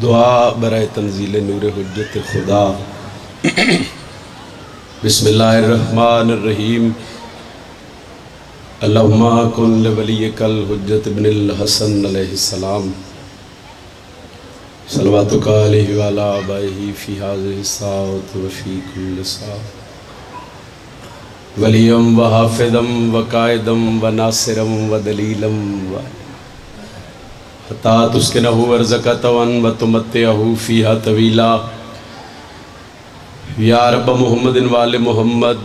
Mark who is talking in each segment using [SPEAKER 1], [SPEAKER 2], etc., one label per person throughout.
[SPEAKER 1] दुआ बर तंजील नूर हजत खुदा। बिस्मिल्लाहिर्रहमानिर्रहीम। अल्लाहुम्मा कुल वली कल हजत बिन हसन सलवातुका वाला आबाही फ़ी हाज़िहि साअत व फ़ी कुल्ल साअत वलियम व हाफिदम व कायदम व नासिरम व दलीलम व तवीला। या रब मोहम्मद वाल मोहम्मद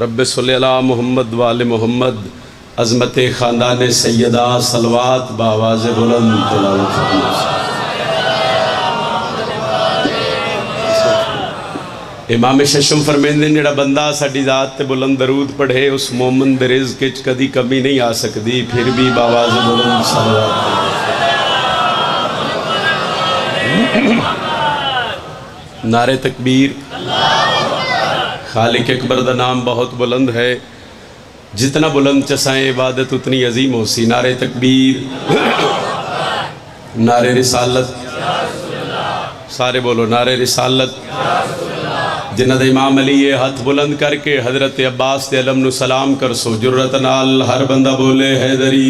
[SPEAKER 1] रब सल्ला मोहम्मद वाल मोहम्मद, अज़मत ख़ानदान सैदा सलवात बावाज़ बुलंद इमाम शशम फरमेंदे जड़ा बंदा साड़ी जात ते बुलंद दरूद पढ़े, उस मोमन दे रिज़्क च कदी कमी नहीं आ सकती फिर भी बुलंद नारे तकबीर। खालिक अकबर का नाम बहुत बुलंद है। जितना बुलंद चसाएँ, इबादत उतनी अजीम हो सी नारे तकबीर। नारे रिसालत। सारे बोलो, नारे रिसालत। जिन्हों इमाम अली ये हथ बुलंद करके हज़रत अब्बास अलम सलाम कर सो जुर्रत नाल हर बंदा बोले हैदरी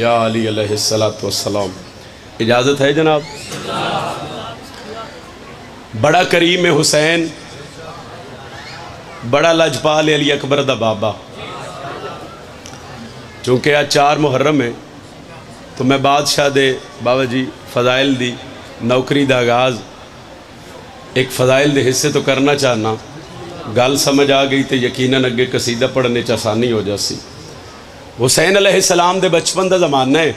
[SPEAKER 1] या अली सलाम इजाज़त है जनाब? बड़ा करीम हुसैन, बड़ा लजपाल अली अकबर दा बाबा। चूँकि आज चार मुहर्रम है तो मैं बादशाह दे बाबा जी फजाइल दी नौकरी का आगाज़ एक फ़जाइल के हिस्से तो करना चाहना। गल समझ आ गई तो यकीन अगे कसीदा पढ़ने च आसानी हो जासी। हुसैन सलाम के बचपन का जमाना है।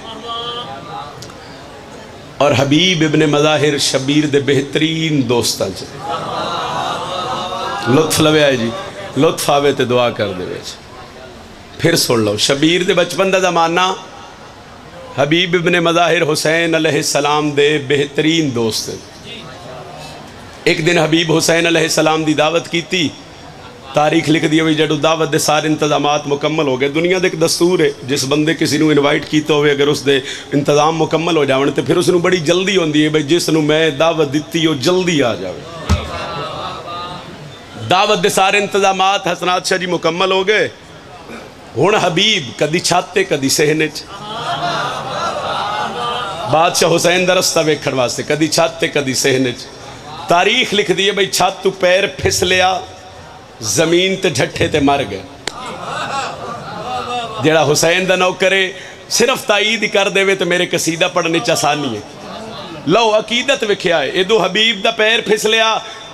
[SPEAKER 1] और हबीब इबन मज़ाहिर शबीर के बेहतरीन दोस्तों लुत्फ लव्या जी। लुत्फ आवे तो दुआ कर दे फिर सुन लो, शबीर के बचपन का जमाना, हबीब इबन मज़ाहिर हुसैन सलाम दे बेहतरीन दोस्त एक दिन हबीब हुसैन सलाम की दावत की तारीख लिख दी भी जो दावत के सारे इंतज़ाम मुकम्मल हो गए। दुनिया का एक दस्तूर है, जिस बंदे किसी इनवाइट किया हो अगर उसके इंतज़ाम मुकम्मल हो जाए तो फिर उसनों बड़ी जल्दी होती है, भाई जिसनों मैं दावत दी वो जल्दी आ जाए दावत के सारे इंतज़ाम हसनात शाह जी मुकम्मल हो गए। हूँ हबीब कदी छाते, कदी सहने बादशाह हुसैन का रस्ता वेखण वास्ते कदी छाते, कदी सहने तारीख लिख दी है, भाई, छत पैर फिस लिया, ज़मीन ते झट्ठे ते मर गए। जरा हुसैन का नौकर है, सिर्फ़ ताईद कर दे तो मेरे कसीदा पढ़ने च आसानी है। लो अकीदत विख्या है, एदो हबीब का पैर फिस लिया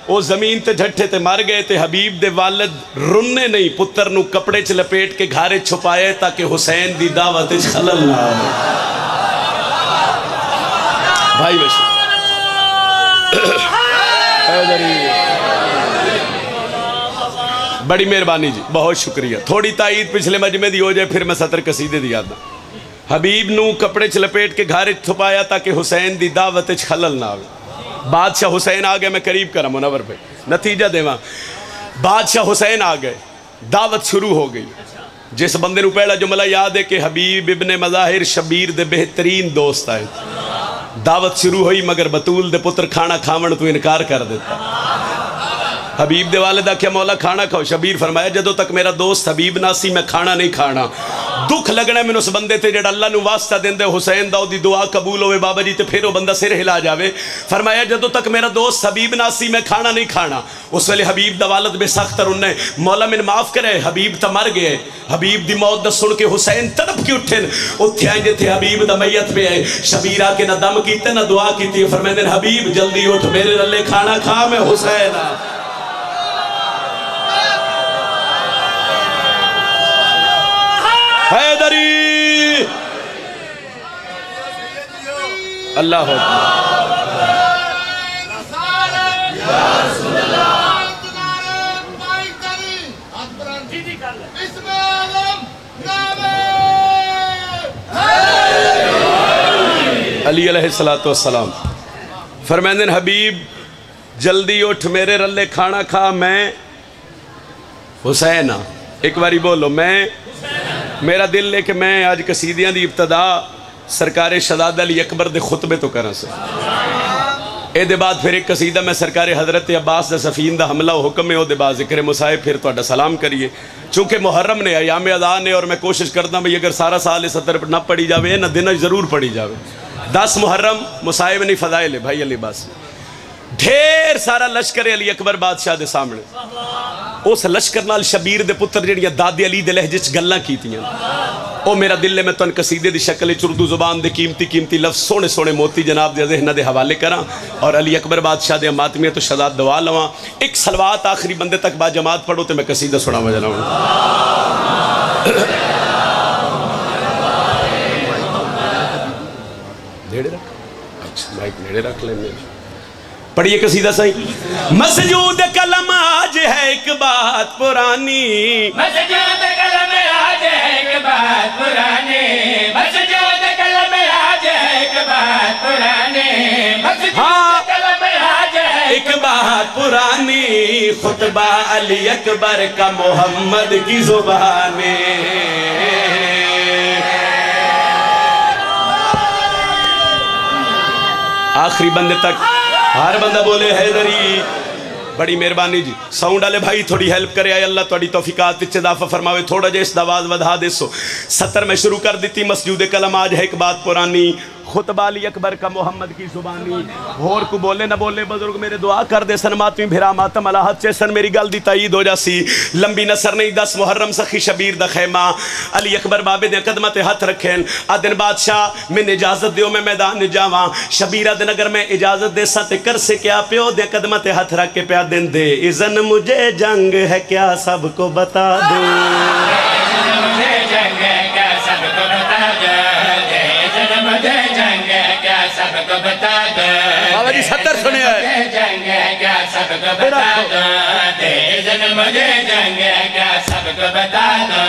[SPEAKER 1] वो ज़मीन ते झट्ठे ते मर गए ते हबीब दे वालद रुन्ने नहीं पुत्र कपड़े च लपेट के घारे छुपाए ताकि हुसैन दी दावत खलल ना भाई बशु बड़ी मेहरबानी जी, बहुत शुक्रिया। थोड़ी ताईद पिछले मजमे दी हो जाए, फिर मैं सतर कसीदे दी याद हबीब न कपड़े च लपेट के घर छुपाया ताकि हुसैन की दावत खलल ना आए बादशाह हुसैन आ गया मैं करीब करा मुनवर पे। नतीजा देवा, बादशाह हुसैन आ गए, दावत शुरू हो गई। जिस बंदे पहला जुमला याद है कि हबीब इबन मज़ाहिर शबीर दे बेहतरीन दोस्त आए दावत शुरू हुई मगर बतूल दे पुत्र खाना खावन तू इनकार कर दिता। हबीब दे वाले आख्या, मौला खाना खाओ। शबीर फरमाया जो तक मेरा दोस्त हबीब ना सी, मैं खाना नहीं खाना। दुख लगना मैंने उस बंदे ते जड़ा अल्लाह वास्ता देंदे, हुसैन दा ओदी दुआ कबूल होवे, बाबा जी, ते फिर वो बंदा सिर हिला जावे। फरमाया जो तक मेरा दोस्त हबीब ना सी, मैं खाना नहीं खाना। उस वेले हबीब दा वालद बेसख्त उन्हें मौला मैंने माफ़ करे, हबीब तो मर गए। हबीब दी मौत दा सुन के हुसैन तड़प के उठे उत्थे आए जिथे हबीब दा मैयत पे आए। शबीर आके ना दम कीते, ना दुआ की फरमाते हबीब, जल्दी उठ, मेरे रले खाना खा, मैं हुसैन आ। हैदरी। अल्लाह अली सलाम फरमैन हबीब, जल्दी उठ, मेरे रल्ले खाना खा, मैं हुसैन हाँ। एक बारी बोलो, मैं मेरा दिल है कि मैं अज कसीदियाँ की इब्तदा सरकार शदाद अली अकबर के खुतबे तो करा से ये बाद फिर एक कसीदा मैं सरकार हज़रत अब्बास सफीन का हमला हुक्म है वो बाद ज़िक्र मुसाहिब, फिर तो सलाम करिए। चूँकि मुहर्रम ने अयाम अदा ने और मैं कोशिश करता भाई, अगर सारा साल इस सतर ना पढ़ी जाए ना दिन ज़रूर पढ़ी जाए दस मुहर्रम मुसाहिब नहीं फदाइल भाई अली बस ढेर सारा लश्कर अली अकबर बादशाह के सामने उस लश्कर नाल शबीर के पुत्र जड़िया दादे अली के लहजे च गल् की ਉਹ ਮੇਰਾ ਦਿਲ ਹੈ ਮੈਂ ਤੁਹਾਨੂੰ ਕਸੀਦੇ ਦੀ ਸ਼ਕਲ ਵਿੱਚ ਉਰਦੂ ਜ਼ੁਬਾਨ ਦੇ ਕੀਮਤੀ ਕੀਮਤੀ ਲਫ਼ਜ਼ ਸੋਹਣੇ ਸੋਹਣੇ ਮੋਤੀ ਜਨਾਬ ਦੇ ਜ਼ਿਹਨਾਂ ਦੇ ਹਵਾਲੇ ਕਰਾਂ ਔਰ ਅਲੀ ਅਕਬਰ ਬਾਦਸ਼ਾਹ ਦੇ ਮਾਤਮੀਆਂ ਤੋਂ ਸ਼ਦਾਦ ਦਵਾ ਲਵਾਂ ਇੱਕ ਸਲਵਾਤ ਆਖਰੀ ਬੰਦੇ ਤੱਕ ਬਾ ਜਮਾਤ ਪੜੋ ਤੇ ਮੈਂ ਕਸੀਦਾ ਸੁਣਾਵਾਂ ਜਨਾਬ ਨੇੜੇ ਰੱਖ ਅੱਛਾ ਮਾਈਕ ਨੇੜੇ ਰੱਖ ਲੈਣੇ पढ़िए कसीदा सही। मसजूद कलम आज है एक बात पुरानी।
[SPEAKER 2] मसजूद कलम आज है एक बात पुरानी। मसजूद कलम आज है एक बात पुरानी।
[SPEAKER 1] हाँ।
[SPEAKER 2] कलम आज है
[SPEAKER 1] एक बात पुरानी खुतबा अली अकबर का मोहम्मद की जुबानी। आखिरी बंद तक। हर बंदा बोले, हैदरी, बड़ी मेहरबानी जी। साउंड वाले भाई, थोड़ी हेल्प करे, आए अल्लाह थोड़ी तोफिकात इदाफा फरमावे। थोड़ा जिहा इस आवाज़ वधा देसो। सत्तर में शुरू कर दी मस्जिद कलम आज है एक बात पुरानी। खुतबा अली अकबर का मोहम्मद की जुबानी। होर को बोले ना बोले बुज़ुर्ग मेरे दुआ कर दे, सन मातमी भिरा मातम अला हद सन मेरी गल दी तईद हो जासी लंबी नसर नहीं दस, मुहर्रम सखी शबीर द खैमा। अली अकबर बाबे दे कदम ते हथ रखेन। आ दिन बादशाह, मैंने इजाज़त दियो, मैं मैदान जावा। शबीरा दिन अगर मैं इजाज़त दे सा कर से क्या प्यो दे कदम ते हथ रख के प्या दिन दे। इजन मुझे जंग है, क्या सबको बता दो?
[SPEAKER 2] सबको बता दो दे जन मुझे जंग क्या सबको बता दो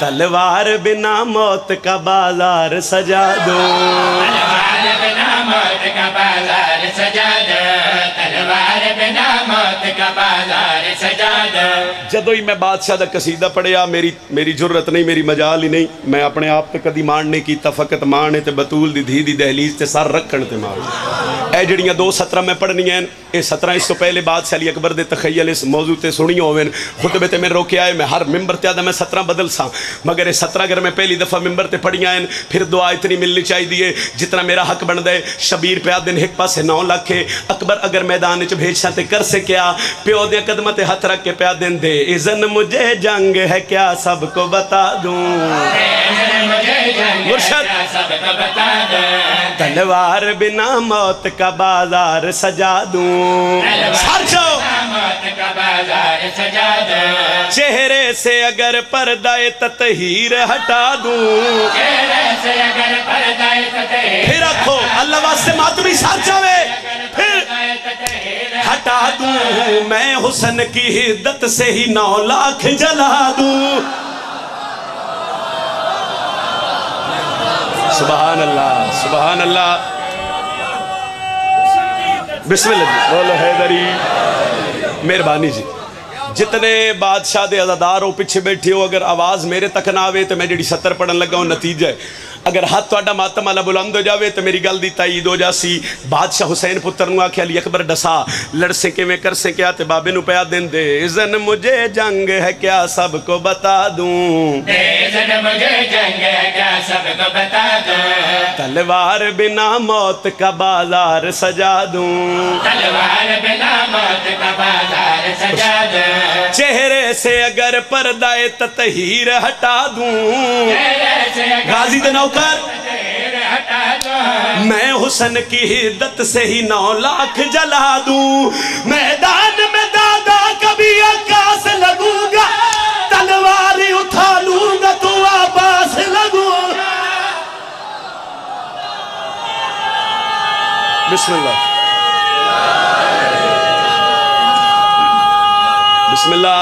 [SPEAKER 1] तलवार बिना मौत का बाज़ार सजा दो।
[SPEAKER 2] तलवार बिना मौत का बाज़ार
[SPEAKER 1] ਜਦੋਂ ਹੀ ਮੈਂ ਬਾਦਸ਼ਾਹ ਦਾ ਕਸੀਦਾ ਪੜਿਆ ਮੇਰੀ ਮੇਰੀ ਜੁਰਤ ਨਹੀਂ ਮੇਰੀ ਮਜਾਲ ਹੀ ਨਹੀਂ ਮੈਂ ਆਪਣੇ ਆਪ ਤੇ ਕਦੀ ਮਾਣ ਨਹੀਂ ਕੀਤਾ ਫਕਤ ਮਾਣ ਹੈ ਤੇ ਬਤੂਲ ਦੀ ਧੀ ਦੀ ਦਹਲੀਜ਼ ਤੇ ਸਰ ਰੱਖਣ ਤੇ ਮਾਣ ਇਹ ਜਿਹੜੀਆਂ ਦੋ ਸਤਰਾਂ ਮੈਂ ਪੜਨੀਆਂ ਹਨ, ਇਹ ਸਤਰਾਂ ਇਸ ਤੋਂ ਪਹਿਲੇ ਬਾਦਸ਼ਾਹ ਅਲੀ ਅਕਬਰ ਦੇ ਤਖਯਲ ਇਸ ਮੌਜੂ ਤੇ ਸੁਣੀ ਹੋਵੇ ਖੁਤਬੇ ਤੇ ਮੈਂ ਰੋਕਿਆ ਹੈ ਮੈਂ ਹਰ ਮਿੰਬਰ ਤੇ ਆਦਾ ਮੈਂ ਸਤਰਾਂ ਬਦਲ ਸਾਂ ਮਗਰ ਇਹ ਸਤਰਾਂ ਅਗਰ ਮੈਂ ਪਹਿਲੀ ਦਫਾ ਮਿੰਬਰ ਤੇ ਪੜੀਆਂ ਹਨ ਫਿਰ ਦੁਆ ਇਤਨੀ ਮਿਲਣੀ ਚਾਹੀਦੀ ਹੈ ਜਿਤਨਾ ਮੇਰਾ ਹੱਕ ਬਣਦਾ ਹੈ ਸ਼ਬੀਰ ਪਿਆ ਦਿਨ ਇੱਕ ਪਾਸੇ 9 ਲੱਖ ਹੈ ਅਕਬਰ ਅਗਰ ਮੈਦਾਨ ਵਿੱਚ ਭੇਜਸਾਂ ਤੇ ਕਰ ਸਕਿਆ ਪਿਓ ਦੇ ਕਦਮਾਂ ਤੇ ਹੱਥ ਰੱਖ ਕੇ प्या दें दे इजन मुझे जंग है क्या सबको बता दूँ? मुर्शद। तलवार बिना मौत का बाज़ार सजा दूँ। चेहरे से अगर पर्दा ततहीर हटा दूँ। फिर रखो अल्लाह वास्ते
[SPEAKER 2] मातुरी
[SPEAKER 1] साचा दूँ। मैं हुसन की हिद्दत से ही नौ लाख जला दूँ। सुबहान अल्लाह सुबहान अल्लाह बिस्मिल्लाह बोलो हैदरी। मेहरबानी जी। जितने बादशाह दे अजादार हो पिछे बैठे हो अगर आवाज़ मेरे तक ना आवे तो मैं जी सत्तर पढ़न लगा हूँ नतीजा है। अगर हाथ थोड़ा मातम वाला बुलंद हो जाए तो मेरी गल की तईद हो जासी। बादशाह हुसैन पुत्र आख्या अली अकबर डसा लड़से किमें करसे क्या तो बाबे नु पया दिन दे?
[SPEAKER 2] जन मुझे जंग है क्या सबको बता दू?
[SPEAKER 1] तलवार बिना मौत का बाज़ार सजा दू।
[SPEAKER 2] तलवार बिना मौत का बाज़ार सजा दूँ।
[SPEAKER 1] चेहरे से अगर पर्दा ततहीर हटा दू। गाजी
[SPEAKER 2] दनाउ दो
[SPEAKER 1] मैं हुसन की हिद्दत से ही नौ लाख जला दूँ। मैदान में दादा कभी आकाश लगूँगा। तलवार उठा लूँगा तो आबास लगू बिस्मिल्लाह। बिस्मिल्लाह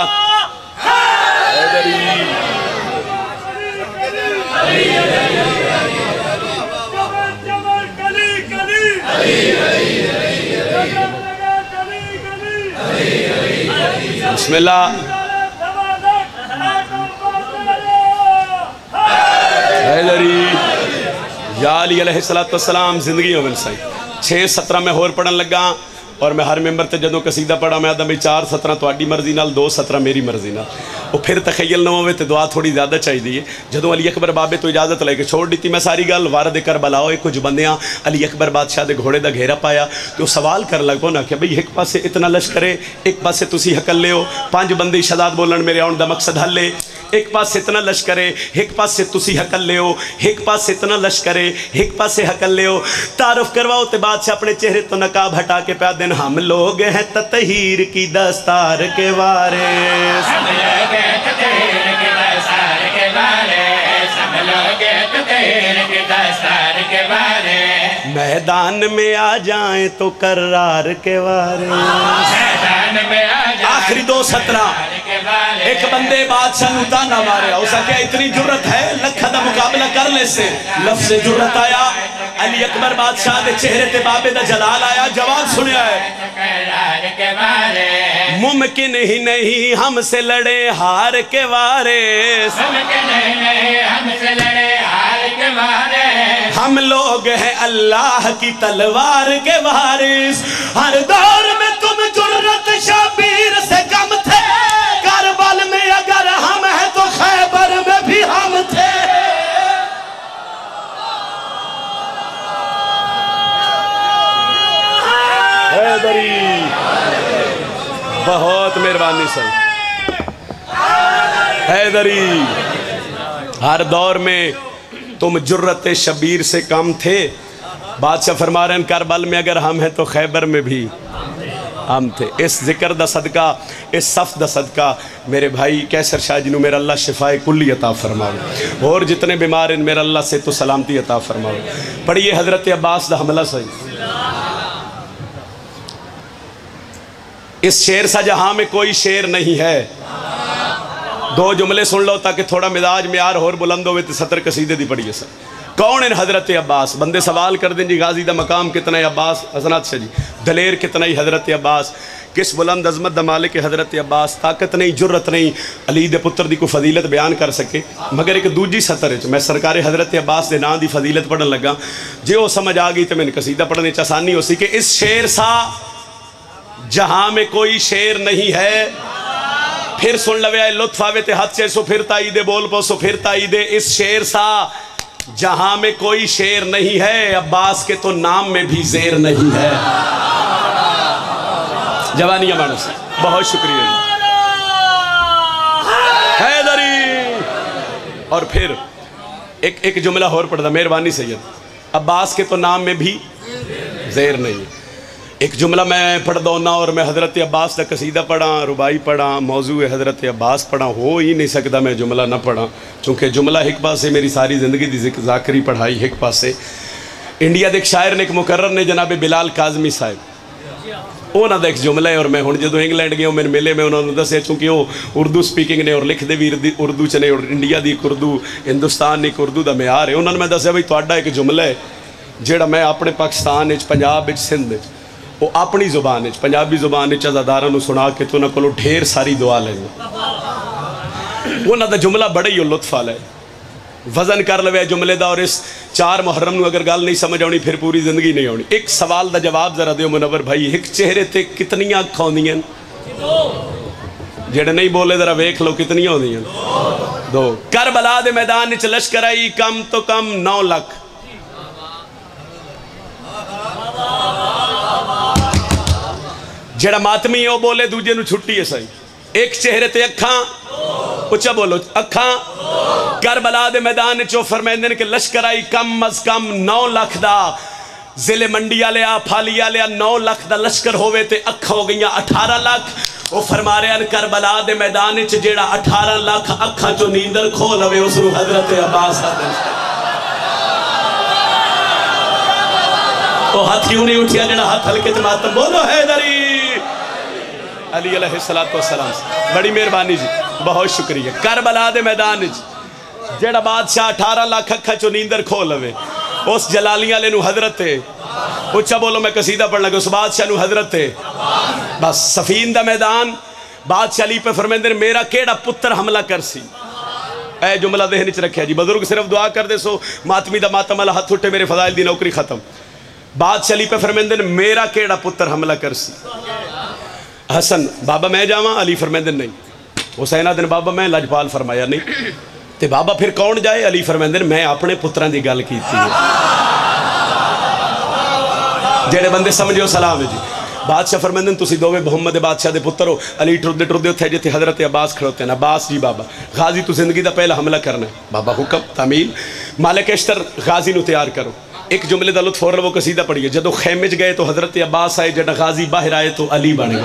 [SPEAKER 1] हैदरी
[SPEAKER 3] जबल कली कली कली
[SPEAKER 1] बिस्मिल्ला सलाम ज़िंदगी होवन साई छे सत्रह में होर पढ़न लगा और मैं हर मैंबर से जो कसीदा पढ़ा, मैं आदा बई चार सत्रह तो थोड़ी मर्ज़ी नाल, दो सत्रह मेरी मर्ज़ी नाल। ਉਹ ਫਿਰ ਤਖਯਲ ਨਾ ਹੋਵੇ ਤੇ ਦੁਆ ਥੋੜੀ ਜ਼ਿਆਦਾ ਚਾਹੀਦੀ ਹੈ ਜਦੋਂ ਅਲੀ ਅਕਬਰ ਬਾਬੇ ਤੋਂ ਇਜਾਜ਼ਤ ਲੈ ਕੇ ਛੋੜ ਦਿੱਤੀ ਮੈਂ ਸਾਰੀ ਗੱਲ ਵਾਰਦ ਕਰਬਲਾ ਹੋਏ ਕੁਝ ਬੰਦਿਆਂ ਅਲੀ ਅਕਬਰ ਬਾਦਸ਼ਾਹ ਦੇ ਘੋੜੇ ਦਾ ਘੇਰਾ ਪਾਇਆ ਤੇ ਉਹ ਸਵਾਲ ਕਰਨ ਲੱਗ ਪੋ ਨਾ ਕਿ ਬਈ ਇੱਕ ਪਾਸੇ ਇਤਨਾ ਲਸ਼ਕਰੇ ਇੱਕ ਪਾਸੇ ਤੁਸੀਂ ਹਕੱਲੇ ਹੋ ਪੰਜ ਬੰਦੇ ਸ਼ਹਾਦਤ ਬੋਲਣ ਮੇਰੇ ਆਉਣ ਦਾ ਮਕਸਦ ਹੱਲੇ एक पास इतना लश्कर एक पास से तुम हकल ले एक पास इतना लश्कर एक पास से हकल ले तारुफ करवाओ तो बादशाह अपने चेहरे तो नकाब हटा के प्या दिन। हम लोग हैं ततहीर की दस्तार के
[SPEAKER 2] बारे
[SPEAKER 1] मैदान में आ जाए तो करार के
[SPEAKER 2] बारे
[SPEAKER 1] आखिरी दो सत्रह। एक बंदे बादशाह उता ना मारे उसका क्या इतनी ज़रूरत है? लख का मुकाबला कर ले से। लफ्ज ज़रूरत आया। अली अकबर बादशाह के चेहरे ते बाबे का जलाल आया।
[SPEAKER 2] जवाब सुनया है
[SPEAKER 1] मुमकिन ही नहीं हमसे लड़े हार के
[SPEAKER 2] वारे।
[SPEAKER 1] हम लोग हैं अल्लाह की तलवार के वारिस। हर दौर में बहुत मेहरबानी, सर। हैदरी हर दौर में तुम जुर्रत शबीर से कम थे। बादशाह फरमा रहे करबल में अगर हम हैं तो खैबर में भी हम थे। इस ज़िक्र सदका, इस सफ सदका, मेरे भाई कैसर शाह जी मेरा अल्लाह शिफाए कुल्ली अता फरमावे। और जितने बीमार हैं, मेरा अल्लाह से तो सलामती अता फरमावे। पढ़िए हज़रत अब्बास हमला सही। इस शेर सा जहाँ में कोई शेर नहीं है। दो जुमले सुन लो ताकि थोड़ा मिजाज में यार और बुलंद हो तो सतर कसीदे दी पढ़िए सर। कौन है हज़रत अब्बास? बंदे सवाल कर दें जी, गाजी का मकाम कितना है अब्बास? हसनात शाह जी, दलेर कितना ही हज़रत अब्बास? किस बुलंद अजमत द मालिक हज़रत अब्बास? ताकत नहीं, जुर्रत नहीं, अली दे पुत्र दी कोई फजीलत बयान कर सके। मगर एक दूजी सतर मैं सरकार हज़रत अब्बास के नाम की फजीलत पढ़न लगा। जो समझ आ गई तो मैंने कसीदा पढ़ने आसानी हो सी कि इस शेर सा जहाँ में कोई शेर नहीं है। फिर सुन लवे लुत्फ आवे ते हाथ से, सो फिर दे बोल पो, सो फिर दे इस शेर सा। जहाँ में कोई शेर नहीं है, अब्बास के तो नाम में भी जेर नहीं है। जवानिया मानस, बहुत शुक्रिया। हैदरी। और फिर एक एक जुमला और पढ़ता मेहरबानी सैयद। अब्बास के तो नाम में भी जेर नहीं है। एक जुमला मैं पढ़ दौना और मैं हज़रत अब्बास का कसीदा पढ़ा, रुबाई पढ़ा, मौजू हज़रत अब्बास पढ़ा, हो ही नहीं सकता मैं जुमला ना पढ़ा। चूँकि जुमला एक पास मेरी सारी ज़िंदगी की जाकरी पढ़ाई, एक पास इंडिया के एक शायर ने एक मुकर्र ने जनाबे बिलाल काजमी साहब। उन्होंने एक जुमला है और मैं हूँ जो इंग्लैंड गया मैंने मिले मैं उन्होंने दस चूँकि वो उर्दू स्पीकिंग ने और लिखते भी उर्दू च ने और इंडिया की एक उर्दू, हिंदुस्तान एक उर्दू का म्यार है। उन्होंने मैं दस बई थोड़ा एक जुमला है जोड़ा मैं अपने पाकिस्तान पंजाब सिंध वो अपनी ज़ुबान पंजाबी ज़ुबान अजादारा सुना के तो उन्होंने को ढेर सारी दुआ लेंगे। उन्होंने जुमला बड़ा ही लुत्फ आला है वज़न कर लवे जुमले का और इस चार मुहर्रम अगर गल नहीं समझ आनी फिर पूरी ज़िंदगी नहीं आनी एक सवाल का जवाब जरा दो मुनवर भाई, एक चेहरे से कितनी अख आदि जेड़े नहीं बोले, जरा वेख लो कितनी आदि दो। करबला के मैदान लश्कर आई, कम तो कम नौ लख। ਜਿਹੜਾ ਮਾਤਮੀ ਹੈ ਉਹ ਬੋਲੇ ਦੂਜੇ ਨੂੰ ਛੁੱਟੀ ਹੈ ਸਹੀ ਇੱਕ ਚਿਹਰੇ ਤੇ ਅੱਖਾਂ ਉੱਚਾ ਬੋਲੋ ਅੱਖਾਂ ਕਰਬਲਾ ਦੇ ਮੈਦਾਨ ਚੋਂ ਫਰਮਾਉਂਦੇ ਨੇ ਕਿ ਲਸ਼ਕਰ ਆਈ ਕਮ ਅਜ਼ ਕਮ 9 ਲੱਖ ਦਾ ਜ਼ਿਲ੍ਹੇ ਮੰਡੀ ਵਾਲਿਆ ਫਾਲੀ ਵਾਲਿਆ 9 ਲੱਖ ਦਾ ਲਸ਼ਕਰ ਹੋਵੇ ਤੇ ਅੱਖਾਂ ਹੋ ਗਈਆਂ 18 ਲੱਖ ਉਹ ਫਰਮਾ ਰਹੇ ਹਨ ਕਰਬਲਾ ਦੇ ਮੈਦਾਨ ਵਿੱਚ ਜਿਹੜਾ 18 ਲੱਖ ਅੱਖਾਂ ਚੋਂ ਨੀਂਦਰ ਖੋ ਲਵੇ ਉਸ ਨੂੰ ਹਜ਼ਰਤ ਅਬਾਸ ਆਦਮ ਉਹ ਹੱਥ ਕਿਉਂ ਨਹੀਂ ਉਠਿਆ ਜਿਹੜਾ ਹੱਥ ਹਲਕੇ ਤੇ ਮਾਤਮ ਬੋਲੋ ਹੈਦਰੀ अली सलाम बड़ी मेहरबानी जी बहुत शुक्रिया करबला दे मैदान च जेड़ा बादशाह 18 लाख अखा चो नींदर खो लवे उस जलाली वाले नु हजरत है उच्चा बोलो मैं कसीदा पढ़ लगा उस बादशाह नु हजरत है बस सफीन दा मैदान बादशाह अली पे फरमेंदे ने मेरा केड़ा पुत्र हमला कर सी ਇਹ ਜੁਮਲਾ ਦੇਹਨ ਚ ਰੱਖਿਆ ਜੀ ਬਜ਼ੁਰਗ ਸਿਰਫ ਦੁਆ ਕਰਦੇ ਸੋ ਮਾਤਮੀ ਦਾ ਮਾਤਮ ਵਾਲਾ ਹੱਥ ਉੱਤੇ ਮੇਰੇ ਫਜ਼ਾਇਲ ਦੀ ਨੌਕਰੀ ਖਤਮ ਬਾਤ ਚਲੀ ਪੇ ਫਰਮਾਉਂਦੇ ਨੇ ਮੇਰਾ ਕਿਹੜਾ ਪੁੱਤਰ ਹਮਲਾ ਕਰ ਸੀ ਹਸਨ ਬਾਬਾ ਮੈਂ ਜਾਵਾਂ ਅਲੀ ਫਰਮਾਉਂਦੇ ਨਹੀਂ ਹੁਸੈਨ ਦਿਨ ਬਾਬਾ ਮੈਂ ਲਜਪਾਲ ਫਰਮਾਇਆ ਨਹੀਂ ਤੇ ਬਾਬਾ ਫਿਰ ਕੌਣ ਜਾਏ ਅਲੀ ਫਰਮਾਉਂਦੇ ਨੇ ਮੈਂ ਆਪਣੇ ਪੁੱਤਰਾਂ ਦੀ ਗੱਲ ਕੀਤੀ ਹੈ ਜਿਹੜੇ ਬੰਦੇ ਸਮਝਿਓ ਸਲਾਮ ਹੈ ਜੀ ਬਾਦਸ਼ਾਹ ਫਰਮਾਉਂਦੇ ਨੇ ਤੁਸੀਂ ਦੋਵੇਂ ਮੁਹੰਮਦ ਦੇ ਬਾਦਸ਼ਾਹ ਦੇ ਪੁੱਤਰ ਹੋ ਅਲੀ ਟੁਰਦੇ ਟੁਰਦੇ ਉੱਥੇ ਜਿੱਥੇ ਹਜ਼ਰਤ ਅਬਾਸ ਖੜੋਤੇ ਨੇ ਅਬਾਸ ਜੀ ਬਾਬਾ ਗਾਜ਼ੀ ਤੂੰ ਜ਼ਿੰਦਗੀ ਦਾ ਪਹਿਲਾ ਹਮਲਾ ਕਰਨਾ ਹੈ ਬਾਬਾ ਹੁਕਮ ਤਾਮੀਲ ਮਾਲਕ ਅਸ਼ਤਰ ਗਾਜ਼ੀ ਨੂੰ ਤਿਆਰ ਕਰੋ एक जुमले का लुत्फ और वो कसीदा पढ़िए जो खेमे च गए तो हज़रत अब्बास आए जब गाजी बाहर आए तो अली बन गए।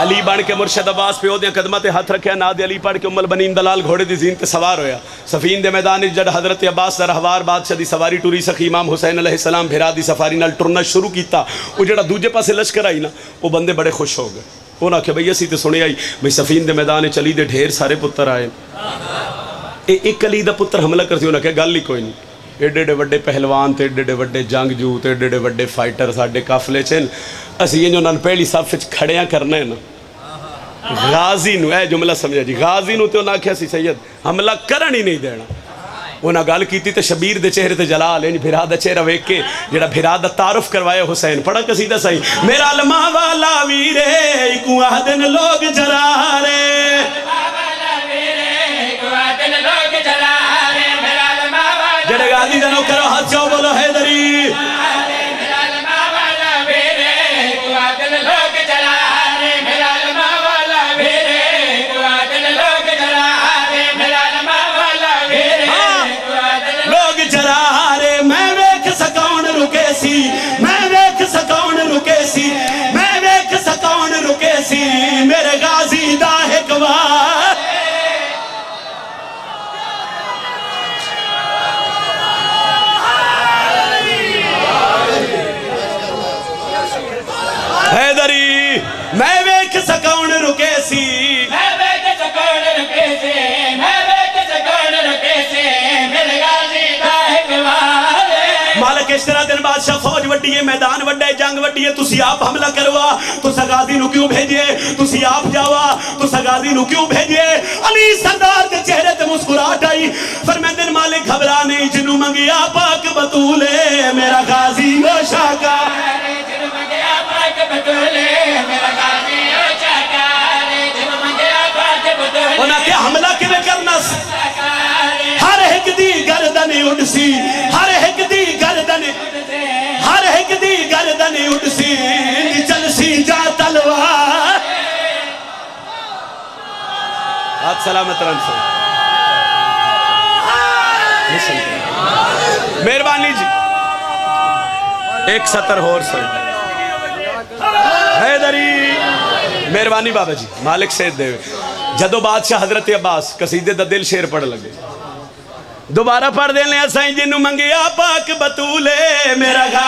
[SPEAKER 1] अली बन के मुर्शद अब्बास प्यो दिन कदमों से हथ रखे ना दे अली पढ़ के उमल बनीन दलाल घोड़े की जीन से सवार होया। सफीन के मैदान जब हज़रत अब्बास का रहवार बादशाह की सवारी टुरी, सखी इमाम हुसैन अल्लाम फिरा की सफारी टुरना शुरू किया वो दूजे पासे लश्कर आई ना वो बंदे बड़े खुश हो गए। उन्हें आखिया बई असी तो सुने आई बी सफीन के मैदान चली दे ढेर सारे पुत्र आए एक अली का पुत्र हमला करते उन्हें आख्या गल ही कोई नहीं। ਏਡੇ ਏਡੇ ਵੱਡੇ ਪਹਿਲਵਾਨ ਤੇ ਏਡੇ ਏਡੇ ਵੱਡੇ ਜੰਗਜੂ ਤੇ ਏਡੇ ਏਡੇ ਵੱਡੇ ਫਾਈਟਰ ਸਾਡੇ ਕਾਫਲੇ 'ਚ ਹਨ ਅਸੀਂ ਇਹਨਾਂ ਨਾਲ ਪਹਿਲੀ ਸਫ 'ਚ ਖੜਿਆ ਕਰਨਾ ਹੈ ਨਾ ਗਾਜ਼ੀ ਨੂੰ ਇਹ ਜੁਮਲਾ ਸਮਝਿਆ ਜੀ ਗਾਜ਼ੀ ਨੂੰ ਤੇ ਉਹਨਾਂ ਆਖਿਆ ਸੀ ਸੈਯਦ ਹਮਲਾ ਕਰਨ ਹੀ ਨਹੀਂ ਦੇਣਾ ਉਹਨਾਂ ਗੱਲ ਕੀਤੀ ਤੇ ਸ਼ਬੀਰ ਦੇ ਚਿਹਰੇ ਤੇ ਜਲਾਲ ਇੰਜ ਫਿਰਾ ਦਾ ਚਿਹਰਾ ਵੇਖ ਕੇ ਜਿਹੜਾ ਫਿਰਾ ਦਾ ਤਾਰਫ ਕਰਵਾਇਆ ਹੁਸੈਨ ਪੜਾ ਕਸੀਦਾ ਸਹੀ ਮੇਰਾ ਲਮਾ ਵਾਲਾ ਵੀਰੇ ਇਕੂ ਆਦਨ ਲੋਗ ਜਰਾਰੇ ਜਿਹੜੇ ਗਾਜ਼ੀ ताली दनो करो हाथ जाओ बोलो। तेरा दिन बादशाह फौज वी है मैदान वे जंग वी है तुसी आप हमला करवा तो सगाजी क्यों भेजिए? आप जावा तो सगाजी क्यों भेजिए? अली सरदार के चेहरे से मुस्कुराहट आई फिर मैं दिन मालिक घबरा नहीं जिन्हू मंगिया पाक बतूले मेरा गाजी हमला किवे करना हर एक दी गर्दन उड़सी हर एक मेहरबानी जी। एक सतर होर सर। हैदरी, मेहरबानी बाबा जी। मालिक सेहत देव। जदों बादशाह हज़रत अब्बास कसीदे का दिल शेर पढ़ लगे। दोबारा पढ़ देने साई जिनू मंगिया पाक बतूले मेरा गा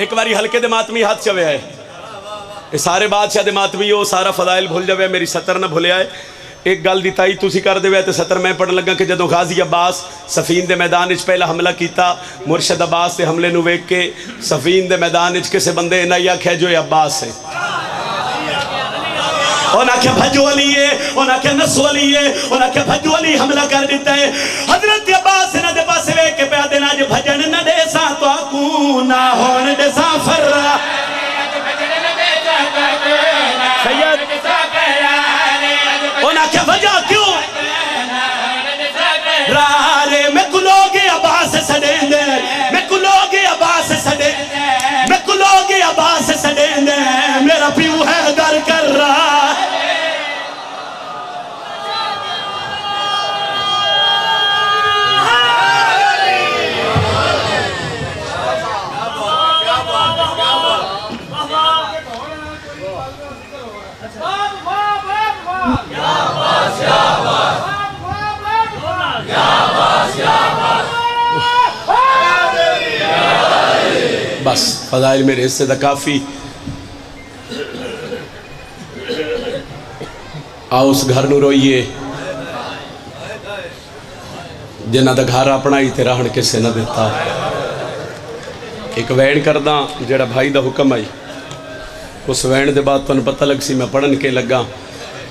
[SPEAKER 1] एक बारी हल्के दे हाथ चवे है। सारे बादशाह दे हो सारा फदायल भूल जावे मेरी सतर न भूलिया है एक गल की ताई तुम कर दे तो सत्र। मैं पढ़ लगा कि जो गाजी अब्बास सफीन के मैदान पहला हमला किया मुरशद अब्बास के हमले में वेख के सफीन के मैदान किसी बंद इन्हें ही आख्या जो अब्बास है। हमला कर दिता है। बस फजाइल मेरे हिस्से का काफ़ी आओ उस घर ਨੂੰ ਰੋਈਏ ਜਿਨ੍ਹਾਂ ਦਾ ਘਰ ਆਪਣਾ ਹੀ ਤੇ ਰਹਿਣ ਕਿਸੇ ਨਾ ਦਿੱਤਾ ਇੱਕ ਵੈਣ ਕਰਦਾ ਜਿਹੜਾ ਭਾਈ ਦਾ ਹੁਕਮ ਆਈ ਉਸ ਵੈਣ ਦੇ ਬਾਅਦ ਤੁਹਾਨੂੰ ਪਤਾ ਲੱਗ ਸੀ ਮੈਂ ਪੜਨ ਕੇ ਲੱਗਾ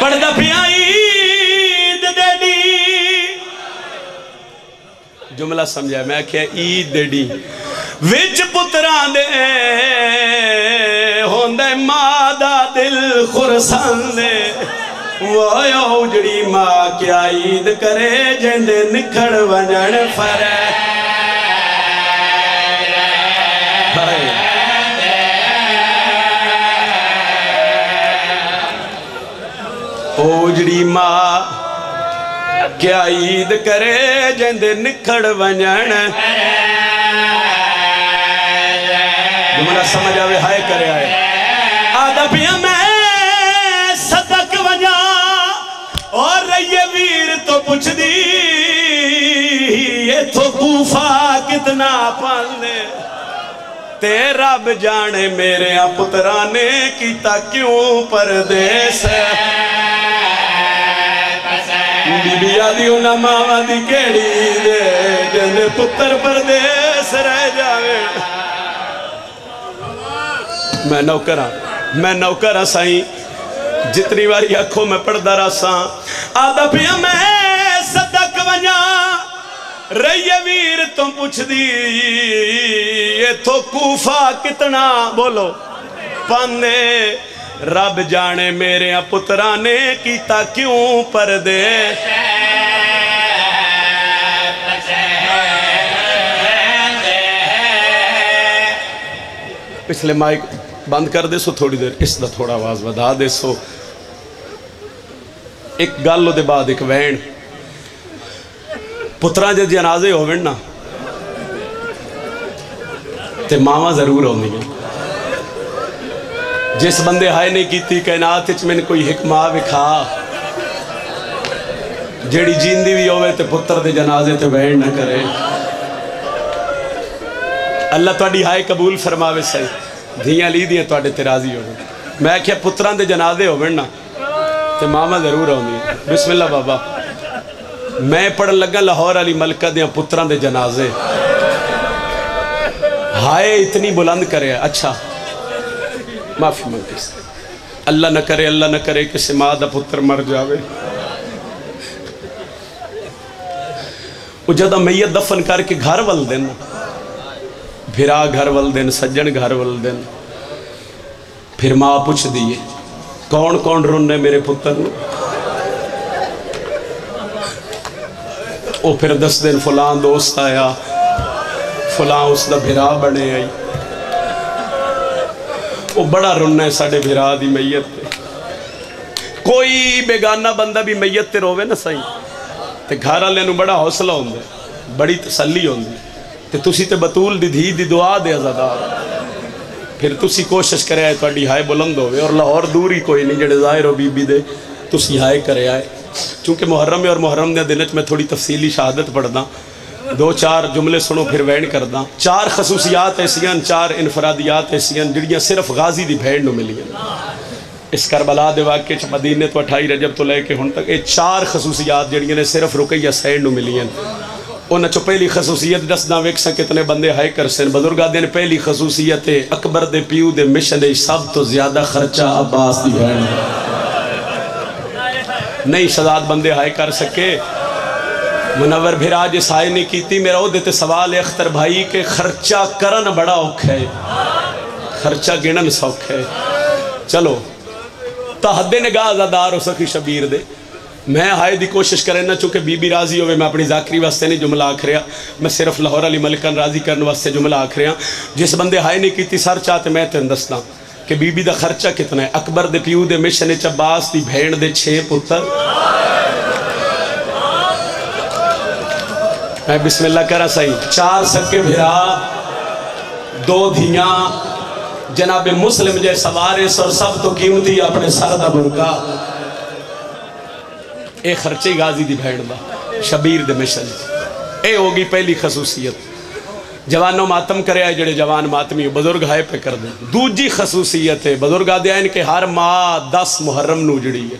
[SPEAKER 2] पढ़द दी जुमिला समया ईदी विच पुतरां दे मा ख़ुरसंदे वो उजड़ी माँ क्या ईद करे
[SPEAKER 1] जिन निखड़ वञण फर उजड़ी माँ क्या ईद करे जिन निखड़ वञण समझ आवे हाय करे आए आदा पिया मैं तो पुछदी इथों तो कूफा कितना पाले तेरा रब जाने मेरे पुत्रा ने किया क्यों परदेस? बीबिया दी मावा की केड़ी जन पुत्र परदेस रह जावे। मैं नौकर हाँ मैं नौकर हाँ साई। जितनी बारी आखो मैं पढ़दा रहा सा, आदा पिया मैं रैया वीर तो पूछ दी ये तो कूफा कितना? बोलो। पाने, रब जाने मेरे पुत्रा ने किया क्यों पर दे पिछले माइक बंद कर दे सो थोड़ी देर इस थोड़ा आवाज़ बधा दे सो एक गल बाद एक वैन ਪੁੱਤਰਾਂ ਦੇ ਜਨਾਜ਼ੇ ਹੋਵਣ ਨਾ ਤੇ ਮਾਵਾਂ ਜ਼ਰੂਰ ਆਉਂਦੀਆਂ ਜਿਸ ਬੰਦੇ ਹਾਏ ਨਹੀਂ ਕੀਤੀ ਕਾਇਨਾਤ ਵਿੱਚ ਮੈਨੂੰ ਕੋਈ ਹਕਮਾ ਵਿਖਾ ਜਿਹੜੀ ਜਿੰਦੀ ਵੀ ਹੋਵੇ ਤੇ ਪੁੱਤਰ ਦੇ ਜਨਾਜ਼ੇ ਤੇ ਵੈਣ ਨਾ ਕਰੇ ਅੱਲਾ ਤੁਹਾਡੀ ਹਾਏ ਕਬੂਲ ਫਰਮਾਵੇ ਸਹੀ ਧੀਆਂ ਲੀ ਦੀਆਂ ਤੁਹਾਡੇ ਤੇ ਰਾਜ਼ੀ ਹੋਵੇ ਮੈਂ ਕਿਹਾ ਪੁੱਤਰਾਂ ਦੇ ਜਨਾਜ਼ੇ ਹੋਵਣ ਨਾ ਤੇ ਮਾਮਾ ਜ਼ਰੂਰ ਆਉਂਦੀ ਬਿਸਮਿਲ੍ਲਾ ਬਾਬਾ मैं पढ़न लगा लाहौर अली मलका दिया पुत्रां दे जनाजे। हाय, इतनी बुलंद करे। अच्छा माफ़ी मंगी अल्लाह न करे, अल्लाह न करे, किसी माँ का पुत्र मर जाए जदा मैया दफन करके घर वल दिन फिरा घर वल दिन, सज्जन घर वल दिन, फिर माँ पुछ दी कौन कौन रोने मेरे पुत्र ਉਹ ਫਿਰ ਦਸ ਦਿਨ ਫਲਾਂ ਦੋਸਤ ਆਇਆ ਫਲਾਂ ਉਸ ਦਾ ਭਰਾ ਬਣੇ ਆਈ ਉਹ ਬੜਾ ਰੋਣਾ ਸਾਡੇ ਭਰਾ ਦੀ ਮਈਤ ਤੇ ਕੋਈ ਬੇਗਾਨਾ ਬੰਦਾ ਵੀ ਮਈਤ ਤੇ ਰੋਵੇ ਨਾ ਸਹੀ ਤੇ ਘਰ ਵਾਲਿਆਂ ਨੂੰ ਬੜਾ ਹੌਸਲਾ ਹੁੰਦਾ ਬੜੀ ਤਸੱਲੀ ਹੁੰਦੀ ਤੇ ਤੁਸੀਂ ਤੇ ਬਤੂਲ ਦੀ ਧੀ ਦੀ ਦੁਆ ਦੇ ਅਜ਼ਾਦਾਰ ਫਿਰ ਤੁਸੀਂ ਕੋਸ਼ਿਸ਼ ਕਰਿਆ ਤੁਹਾਡੀ ਹਾਏ ਬੁਲੰਦ ਹੋਵੇ ਔਰ ਲਾਹੌਰ ਦੂਰ ਹੀ ਕੋਈ ਨਹੀਂ ਜਿਹੜੇ ਜ਼ਾਹਿਰ ਹੋ ਬੀਬੀ ਦੇ ਤੁਸੀਂ ਹਾਏ ਕਰਿਆ ਹੈ चूँकि मुहर्रम है और मुहर्रम के दिन मैं थोड़ी तफसीली शहादत पढ़दा। दो चार जुमले सुनो, फिर वहन करदा। चार खसूसियात ऐसा चार इनफरादियात ऐसा जड़ियाँ सिर्फ़ गाजी की भैन मिली इस करबला के वाक्य मदीने तो अठाई रजब तो लैके हूँ तक ये चार खसूसियात जड़िया ने सिर्फ़ रुकैया सैन मिली उन्हें चो पहली खसूसियत दसदा, वेखसा कितने बंदे हाई कर सन बजुर्ग दिन पहली खसूसियत अकबर के प्यू के मिशन सब तो ज़्यादा खर्चा अब्बास की भैन ਨਹੀਂ ਸ਼ਹਾਦਤ ਬੰਦੇ ਹਾਇ ਕਰ ਸਕੇ मुनवर फिर आज साय ने की मेरा वो देते सवाल है अख्तर भाई के खर्चा करन बड़ा औखा है खर्चा गिनन सौखा है चलो तो हदे निगाह आजादार हो सकी शबीर दे मैं हाए की कोशिश करें ना चूंकि बीबी राजी हो मैं अपनी जाकरी वास्ते नहीं जुमला आख रहा मैं सिर्फ लाहौर अली मलिकन राजी करने वास्ते जुमला आख रहा जिस बंदे हाए नहीं की सर चाह तो मैं तेन दसदा कि बीबी का खर्चा कितना है? अकबर के प्यू के मिशन अब्बास की भेड़ के छे पुत्र मैं बिस्मिल्ला करा सही चार सके भिरा, दो धियाँ, जनाबे मुस्लिम जे सवारिस और सब तो कीमती अपने सर का बुरका। ये खर्चे गाजी की भैन का शबीर दे मिशन। ये होगी पहली खसूसीयत। जवानों मातम करे जड़े जवान मातमी बजुर्ग हाए पे कर दे। दूजी खसूसीयत है, बजुर्ग आदि आए कि हर माँ दस मुहर्रम नू जड़ी है।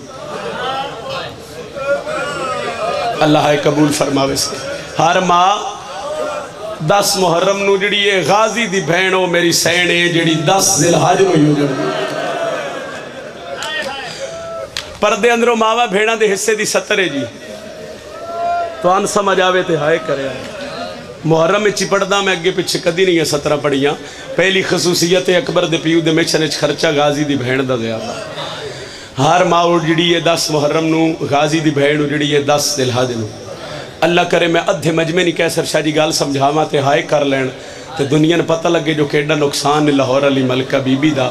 [SPEAKER 1] अल्लाह कबूल फरमावे से हर माँ दस मुहर्रम नू जड़ी है। गाजी दी भैन वो मेरी सैन है, जड़ी दस जिलहज परदे अंदरों मावा भेड़ा के हिस्से की सत्तर है जी। तो अन समझ आवे तो हाय करे मुहर्रम में चिपड़दा मैं अगे पिछे कदी नहीं है सत्रह पढ़िया। पहली खसूसीयत अकबर दे पीऊ दे मिशन खर्चा गाजी की भैन का ज़्यादा हर माँ उजड़ी है दस मुहर्रम गाजी की भैन उजड़ी है दस दिलहज न अल्लाह करे मैं अद्धे मजमे नहीं कह सर शाह जी गल समझावा तो हाय कर लैन तो दुनिया ने पता लगे जो केडा नुकसान लाहौर अली मलका बीबी का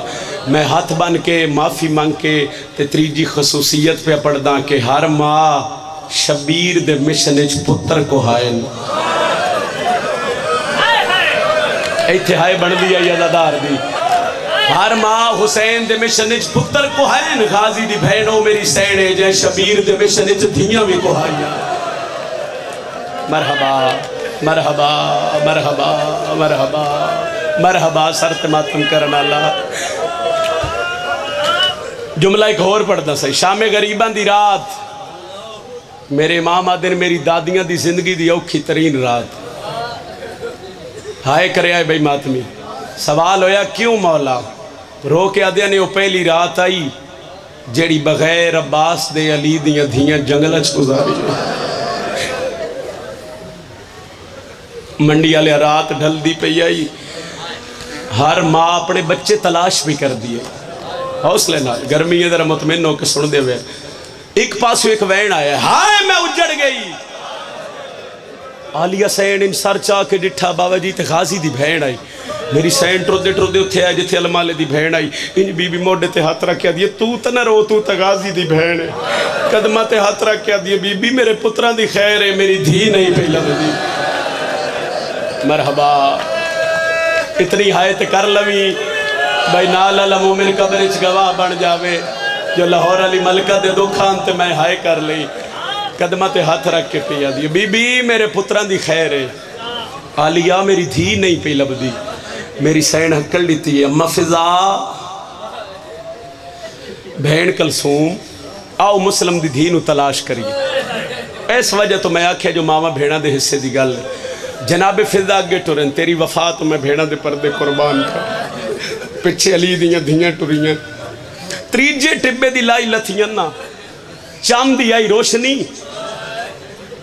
[SPEAKER 1] मैं हथ बन के माफ़ी मंग के ते त्रीजी खसूसीयत पे पढ़दा कि हर माँ शबीर दे मिशन पुत्र को हाय इतने हाय बनती है अदादार दी। हर माँ हुसैन दे मिशन पुत्र को हाय गाजी दी भैनो मेरी सैने जै शबीर दे मिशन धियाँ भी को हाइया मरहबा मरहबा मरहबा मरहबा मरहबा, सरत मातम करन आला जुमला एक होर पढ़दा सही, शामे गरीबां दी रात। मेरे इमाम आदन मेरी दादियाँ दी ज़िंदगी दी औखी तरीन रात। हाय करे भाई मातमी। सवाल होया, क्यों मौला? रो के आद्या ने पहली रात आई, जेड़ी बगैर अब्बास दे अली दियाँ धियाँ जंगल च गुजारी। मंडी वाले रात ढलदी पई आई। हर माँ अपने बच्चे तलाश भी कर दिए हौसले नाल गर्मी है जरा मुतमिन होकर सुन दे एक पास एक वैन आया, हाय मैं उजड़ गई। आलिया सैन इन सर चाह के डिठा बाबा जी ते गाजी दी भैन आई। मेरी सैन टुरदे टुरदे उत्थे आए जिथे अलमाले दी भैन आई। इंज बीबी मोढे ते हाथ रख दिए, तू तो ना रो, तू तो गाजी दी भैन है कदमा ते हाथ रख दिए, बीबी, मेरे पुत्रा दी खैर है मेरी धी नहीं पहला लभदी मरहबा, इतनी हायत कर लवी। भाई, नाल अला मोमिन कब्र गवाह बन जावे। जो लाहौर अली मलका दे दुखान ते मैं हाय कर ली कदमा ते हाथ रख के पिया दी बीबी, मेरे पुत्रां दी खैर है आलिया, मेरी धी नहीं पी लभदी। मेरी सैन हकल दी है अम्मा फिजा भैन कलसूम, आओ मुस्लिम दी धी तलाश करिए। इस वजह तो मैं आख्या जो मावा भेड़ा दे हिस्से की गल जनाब फिजा अगे टुरन, तेरी वफा तो मैं भेड़ा दे परदे कुर्बान कर। पिछे अली दियाँ धियाँ टुरियाँ। त्रीजे टिब्बे दी लाई लथियाँ ना। चाँद दी आई रोशनी।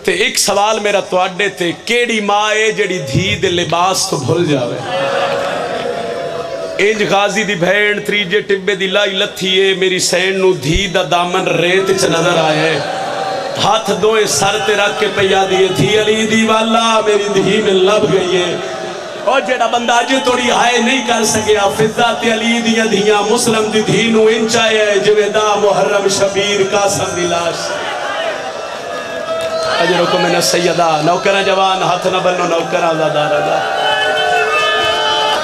[SPEAKER 1] ते एक सवाल मेरा तुआडे ते, केड़ी माँ है जेड़ी धी दे लिबास तो भूल जावे? इंज गाजी दी भैन त्रीजे टिब्बे दी लाई लथी है मेरी सैन नु धी दा दामन रेत च नज़र है हाथ दोए सर ते रख के पैया दिए थी अली दी वाला, मेरी धी में लभ गई है और जेड़ा बंदा अजे थोड़ी हाय नहीं कर सकिया फिजा ते अली दियाँ धियाँ मुस्लिम दी धी नु जिवें दा मुहर्रम शबीर कासम दी अजरो को मैंने सैयदा। नौकरा जवान, हाथ न बनो नौकरा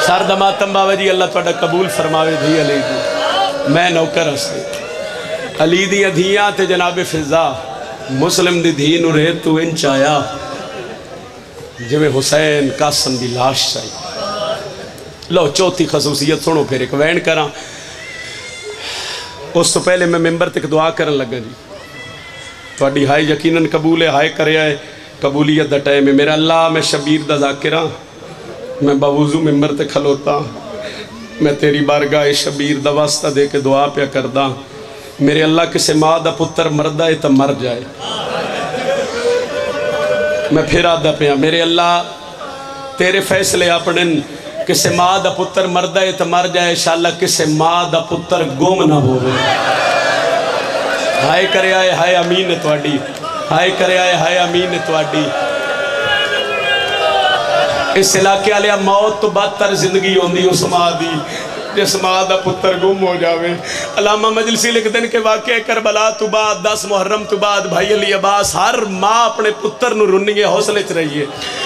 [SPEAKER 1] सर दमातम बाबा जी अल्लाह थोड़ा कबूल फरमावे धी अली दी मैं नौकर हसे अली दियाँ धियाँ ते जनाब फिजा, मुस्लिम दी धी नु तू इंच आया। जिमें हुसैन कासम की लाश चाहिए लो चौथी खसूसियत सुनो, फिर एक वैन करा। उस तो पहले मैं मैंबर तक दुआ कर लगा जी। थोड़ी हाय यकीनन कबूल है, हाय कर कबूलीयत का टाइम है। मेरा अल्लाह, मैं शबीर का जाकिर हाँ। मैं बावजू मैंबर तक खलोता। मैं तेरी बारगाह शबीर का वास्ता दे के दुआ पिया करदा। मेरे अल्लाह किसी माँ का पुत्र मरदा है तो मर जाए। मैं फिर आदा पिया, मेरे अल्लाह, तेरे फैसले अपने किसी माँ का पुत्र मरदा है तो मर जाए शाला किसी माँ का पुत्र गुम ना हो ਹਾਏ ਕਰਿਆ ਏ ਹਾਏ ਅਮੀਨ ਤੁਹਾਡੀ ਹਾਏ ਕਰਿਆ ਏ ਹਾਏ ਅਮੀਨ ਤੁਹਾਡੀ ਇਸ ਇਲਾਕੇ ਵਾਲਿਆ ਮੌਤ ਤੋਂ ਬਦਤਰ ਜ਼ਿੰਦਗੀ ਹੁੰਦੀ ਉਸ ਮਾਂ ਦੀ ਜਿਸ ਮਾਂ ਦਾ ਪੁੱਤਰ ਗੁੰਮ ਹੋ ਜਾਵੇ ਅਲਾਮਾ ਮਜਲਸੀ ਲਿਖਦੇ ਨੇ ਕਿ ਵਾਕਿਆ ਕਰਬਲਾ ਤੋਂ ਬਾਅਦ 10 ਮੁਹਰਮ ਤੋਂ ਬਾਅਦ ਭਾਈ ਅਲੀ ਅਬਾਸ ਹਰ ਮਾਂ ਆਪਣੇ ਪੁੱਤਰ ਨੂੰ ਰੁੰਨੀਏ ਹੌਸਲੇ 'ਚ ਰਹੀਏ ਅਲੀ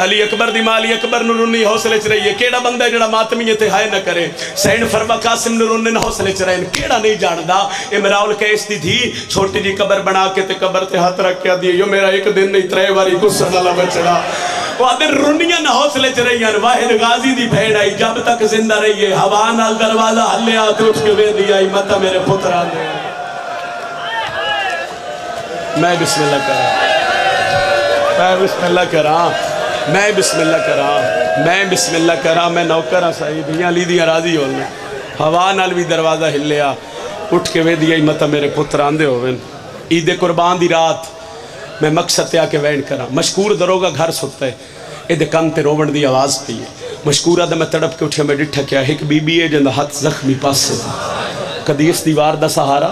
[SPEAKER 1] अली अकबर दी माली अकबर नूरुनी हौसले च रही है केड़ा बंदा जेड़ा मातमी ते हाय ना करे? सैन फरमा कासिम नूरुनी हौसले च रहे केड़ा नहीं जानदा? इमराउल कैस दी थी छोटी जी कब्र बना के ते कब्र ते हाथ रख के दियो मेरा एक दिन नहीं त्रै बारी गुस्सा ना बचड़ा वादे रुनिया ना हौसले च रही गाजी दी भेड़ आई, जब तक ज़िंदा रही है हवा नाल दरवाज़ा हल्ले उसके वे दिया मेरे पुत्रा मैं बिस्मिल्लाह करा। मैं बिस्मिल्लाह करा। मैं बिस्मिल्ला करा, मैं बिस्मिल्ला करा, मैं नौकर हाँ साहिब इं लीदिया राज़ी हो हवा नाल भी दरवाज़ा हिलया उठ के वे दिया मत मेरे पुत्र आंदे होवन। ईद कुर्बान की रात, मैं मकसद त्या के वैन करा। मशकूर दरोगा घर सुता है ये कन ते रोवण की आवाज़ पी है मशकूरा तो मैं तड़प के उठिया, मैं डिठक क्या, एक बीबी है ज़िंदा हथ जख्मी पास कदी इस दीवार का सहारा,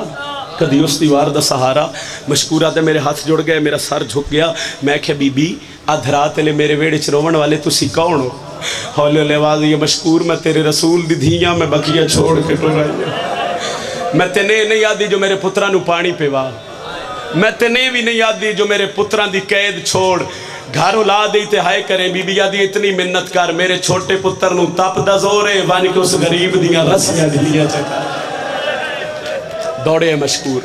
[SPEAKER 1] कदी उस दीवार का सहारा। मशकूरा तो मेरे हाथ जुड़ गए, मेरा सर झुक गया। मैं क्या बीबी अध रात ले मेरे वेड़े च रोवन वाले तुसी कौन हो? हौले हौले आवाज़ ये मशकूर, मैं तेरे रसूल दी मैं बकिया छोड़ के टोराई मैं तेने नहीं आदी जो मेरे पुत्रा पानी पिवा। मैं तेने भी नहीं आदी जो मेरे पुत्रा दी कैद छोड़। घर ला दी ते हाय करें बीबी आदि इतनी मिन्नत कर। मेरे छोटे पुत्र तप दा ज़ोर के उस गरीब दियाँ रस्सियाँ दियाँ दौड़े मशकूर।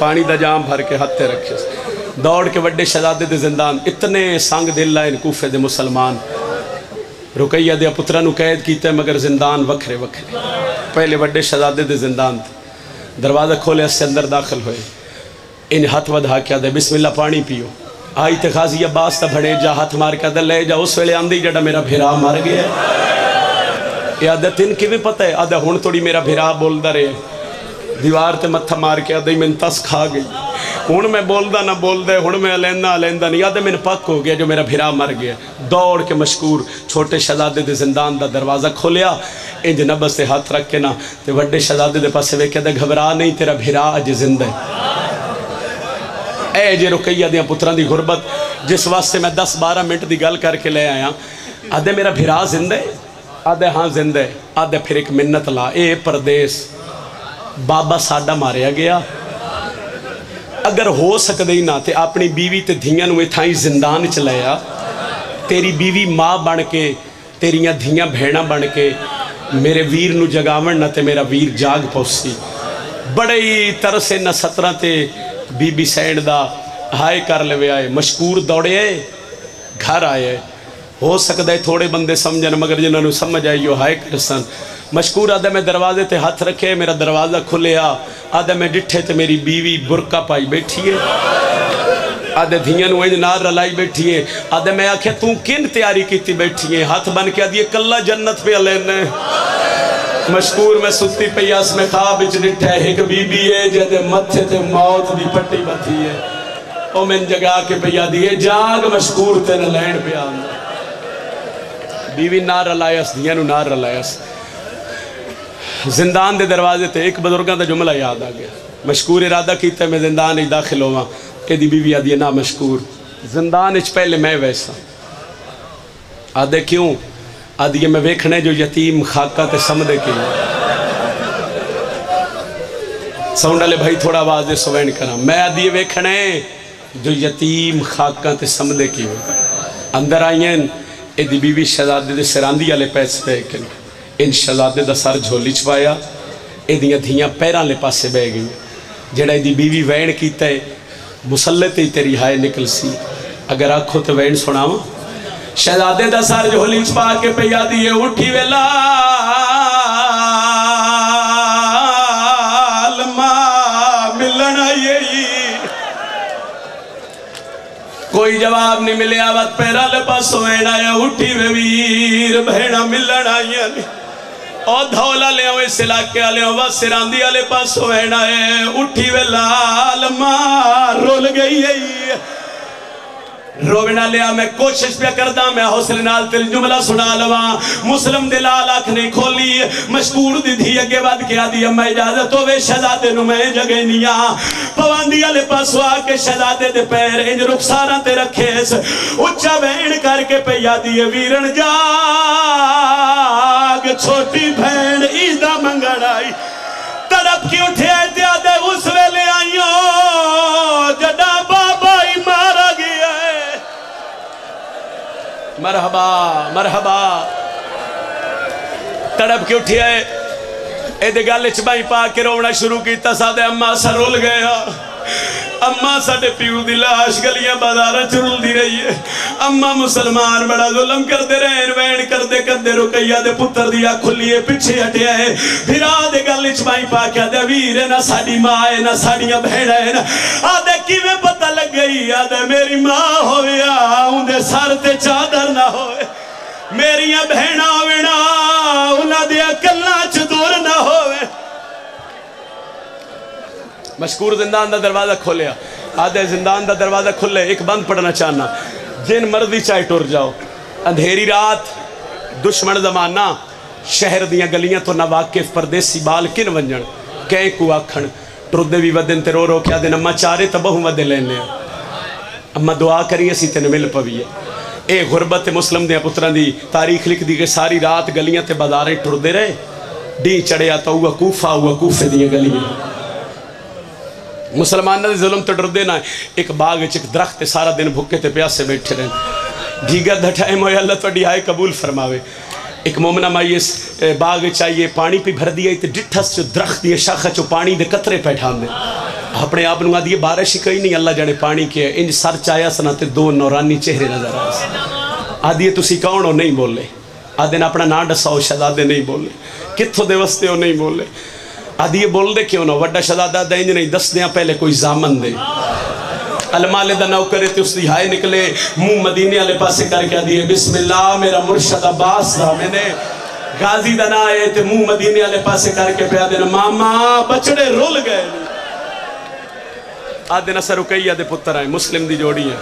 [SPEAKER 1] पानी का जाम भर के हथे रखे। दौड़ के वे शहजादे दे जिंदान। इतने संघ दिल लाए कूफे दे मुसलमान। रुकैया दिया पुत्रा कैद किया मगर जिंदान वखरे वखरे। पहले वे शहजादे दे जिंदान। दरवाज़ा खोले से अंदर दाखिल हुए। इन हथ वधा के आदे बिस्मिल्ला पानी पियो। आई तो खासी अब्बास तो भड़े जा हथ मार के आदा ले जा, उस वे आंदी जड़ा मेरा भिरा मर गया ये आदे तीन कि पता है? आदे हूँ थोड़ी मेरा भिरा बोलता रहे दीवार से मत्था मार के आदे तस खा गई। हूँ मैं बोलता ना बोलता हूँ मैं लेंदा लेंदा नहीं। आते मैंने पक हो गया जो मेरा भिरा मर गया। दौड़ के मशकूर छोटे शहजादे के जिंदान का दरवाज़ा खोलिया। इंज नबस से हाथ रख के ना तो व्डे शहजादे के पास वेख्या तो घबरा नहीं, तेरा भिरा अज ज़िंदा है। ए जे रुकैया दिया पुत्रां की गुरबत, जिस वास्ते मैं दस बारह मिनट की गल करके ले आया आदे मेरा भिरा ज़िंदा है आदे हाँ ज़िंदा है आदे फिर एक मिन्नत ला। ए परदेस, बाबा साडा मारिया गया ਅਗਰ ਹੋ ਸਕਦਾ ਹੀ ਨਾ ਤੇ ਆਪਣੀ ਬੀਵੀ ਤੇ ਧੀਆਂ ਨੂੰ ਇਥਾਂ ਹੀ ਜ਼ਿੰਦਾਨ ਚ ਲਿਆ ਤੇਰੀ ਬੀਵੀ ਮਾਂ ਬਣ ਕੇ, ਤੇਰੀਆਂ ਧੀਆਂ ਭੈਣਾਂ ਬਣ ਕੇ, ਮੇਰੇ ਵੀਰ ਨੂੰ ਜਗਾਵਣ ਨਾ ਤੇ ਮੇਰਾ ਵੀਰ ਜਾਗ ਪਉਸੀ ਬੜੇ ਹੀ ਤਰਸ ਇਹਨਾਂ ਸਤਰਾਂ ਤੇ ਬੀਬੀ ਸੈਣ ਦਾ ਹਾਏ ਕਰ ਲਵੇ ਆਏ, ਮਸ਼ਕੂਰ ਦੌੜੇ ਘਰ ਆਏ ਹੋ ਸਕਦਾ ਹੈ ਥੋੜੇ ਬੰਦੇ ਸਮਝਣ, ਮਗਰ ਜਿਨ੍ਹਾਂ ਨੂੰ ਸਮਝ ਆਈ ਉਹ ਹਾਏ ਕਰਸਨ मशकूर आदा मैं दरवाजे ते हाथ रखे, मेरा दरवाज़ा खुलिया आदा मैं डिठे ते मेरी बीवी बुरका पाई बैठी है आधे धियाँ इंज नार रलाई बैठी है आधे मैं आख्या तू कि तैयारी की बैठी है हाथ बन के आदि कला जन्नत पे लेना मशकूर मैं सुती पई अस मैं था बिच डिठे एक बीबी है जैसे मथे ते मौत की पट्टी बथी है ओ मैं जगा के पई आदी जाग मशकूर तेन लैण पे आंदा। बीवी ना रलायस धियाँ नु ना रलायस। ਜ਼ਿੰਦਾਨ ਦੇ ਦਰਵਾਜ਼ੇ ਤੇ ਇੱਕ ਬਜ਼ੁਰਗਾਂ ਦਾ ਜੁਮਲਾ ਯਾਦ ਆ ਗਿਆ ਮਸ਼ਕੂਰ ਇਰਾਦਾ ਕੀਤਾ ਮੈਂ ਜ਼ਿੰਦਾਨ ਵਿੱਚ ਦਾਖਲ ਹੋਵਾਂ ਇਹਦੀ ਬੀਵੀ ਆਦੀ ਹੈ ਨਾ ਮਸ਼ਕੂਰ ਜ਼ਿੰਦਾਨ ਵਿੱਚ ਪਹਿਲੇ ਮੈਂ ਵੈਸਾ ਆਦੇ ਕਿਉਂ ਆਦੀ ਮੈਂ ਵੇਖਣਾ ਜੋ ਯਤੀਮ ਖਾਕਾ ਤੇ ਸਮਝਦੇ ਕਿ ਸਾਊਂਡ ਵਾਲੇ ਭਾਈ ਥੋੜਾ ਆਵਾਜ਼ ਦੇ ਸਵੈਣ ਕਰਾਂ ਮੈਂ ਆਦੀ ਵੇਖਣਾ ਜੋ ਯਤੀਮ ਖਾਕਾ ਤੇ ਸਮਝਦੇ ਕਿ ਅੰਦਰ ਆਈਆਂ ਇਹਦੀ ਬੀਵੀ ਸ਼ਹਜ਼ਾਦੇ ਦੇ ਸਿਰਾਂਦੀ ਵਾਲੇ ਪੈਸੇ ਪੈ ਕੇ ਇਨ ਸ਼ਹਜ਼ਾਦੇ ਦਾ ਸਰ ਝੋਲੀ ਚ ਪਾਇਆ ਇਹਦੀਆਂ ਧੀਆਂ ਪੈਰਾਂ ਵਾਲੇ ਪਾਸੇ ਬਹਿ ਗਈਆਂ ਜਿਹੜਾ ਇਹਦੀ ਬੀਵੀ ਵੈਣ ਕੀਤਾ ਹੈ ਮੁਸੱਲੇ ਤੇ ਤੇਰੀ ਹਾਏ ਨਿਕਲ ਸੀ ਅਗਰ ਆਖੋ ਤੇ ਵੈਣ ਸੁਣਾਵਾਂ शहजादे का सर झोली च पा के पिया दिए उठी वेला मिलन कोई जवाब नहीं मिले वत पैरा ले पासों आया उठी वे वीर बहना मिलन आई और धौला ले इस इलाके वाले व सिरांदी वाले पासों है उठी वे लाल मार रुल गई है रोवना लिया, मैं कोशिश पे करदा, मैं हौसले नाल तेल जुमला सुना लवा। मुस्लिम दे लाल अख नहीं खोली, मशकूर दी धी अगे वध के आदी अम्मा इजाज़त होवे, शहजादे नु मैं जगह आ। पवांदी वाले पासों आके शहजादे दे पैर इंज रुखसारा ते रखे उच्चा वैन करके पे आदी वीरन जाग। छोटी भैन ईदा मंगण आई, तड़प के उठे ते आदे उस वेले मरहबा मरहबा। तड़प के उठी आए। ए गल चबाई पा के रोना शुरू किया सा अम्मा, असा रुल गए अम्मा साढ़े प्यू की लाश गलिया बाज़ार चुरलती रही है। अम्मा मुसलमान बड़ा जुलम करते रहे वैन करते करते रुकैया के पुत्र की अख खुली है पिछे हटिया है। फिर आदि गल चपाई पा के आदि वीर है ना सा माँ है ना साड़िया भैन है ना। आदि कि पता लग गई आदि मेरी माँ हो सर ते चादर ना हो मेरिया भैन होना उन्होंने कला मशकूर जिंदान का दरवाज़ा खोलिया आधे जिंदान का दरवाज़ा खुले एक बंद पढ़ना चाहना जिन मर्ज़ी चाहे टुर जाओ। अंधेरी रात, दुश्मन जमाना, शहर दियाँ गलियाँ तो ना वाकिफ, परदेसी बाल किन वंजन कै को आखण टुरदे भी वदन ते रो रो, क्या दिन अम्मा चारे तो बहु वदे लेने अम्मा दुआ करी, असी तेन मिल पवीए। ए गुरबत मुस्लिम दे दी तारीख लिखदी कि सारी रात गलियाँ ते बाजारें टुरदे रहे। डी चढ़िया तो हुआ कूफा हुआ मुसलमानों के जुल्म तो डरते ना एक दरख्त है, सारा दिन भुखे ते प्यासे बैठे रहन दीगर दा टाइम होया अल्लाह थोड़ी आए कबूल फरमावे। एक मोमना माई इस बाग चाहिए पानी पी भर दिया ते डिठस चो दरख्त दी शाखा चो पानी दे कतरे पैठांदे अपने आप नु आदि बारिश ही कहीं नहीं अल्लाह जाने पानी के इंज सर चाया सना ते दो नौरानी चेहरे नज़र आए आदि तुसी कौन हो? नहीं बोले। आदि ने अपना नाम दसाओ शहजादे नहीं बोले। कितों दे वस्ते हो? नहीं बोले। आदि ये बोल दे क्यों ना? वड्डा शहजादा दे नहीं दस दिया पहले कोई जामन दे। अलमाले दा नौकर ते उसदी हाय निकले, मुँह मदीने वाले पासे करके आदि बिस्मिल्लाह, मेरा मुर्शद अब्बास दा मैंने। गाजी दा ना आए ते मुँह मदीने वाले पासे करके पे आदे मामा बचड़े रुल गए। आदे नसर रुकैया दे पुत्र आए, मुस्लिम दी जोड़ी है।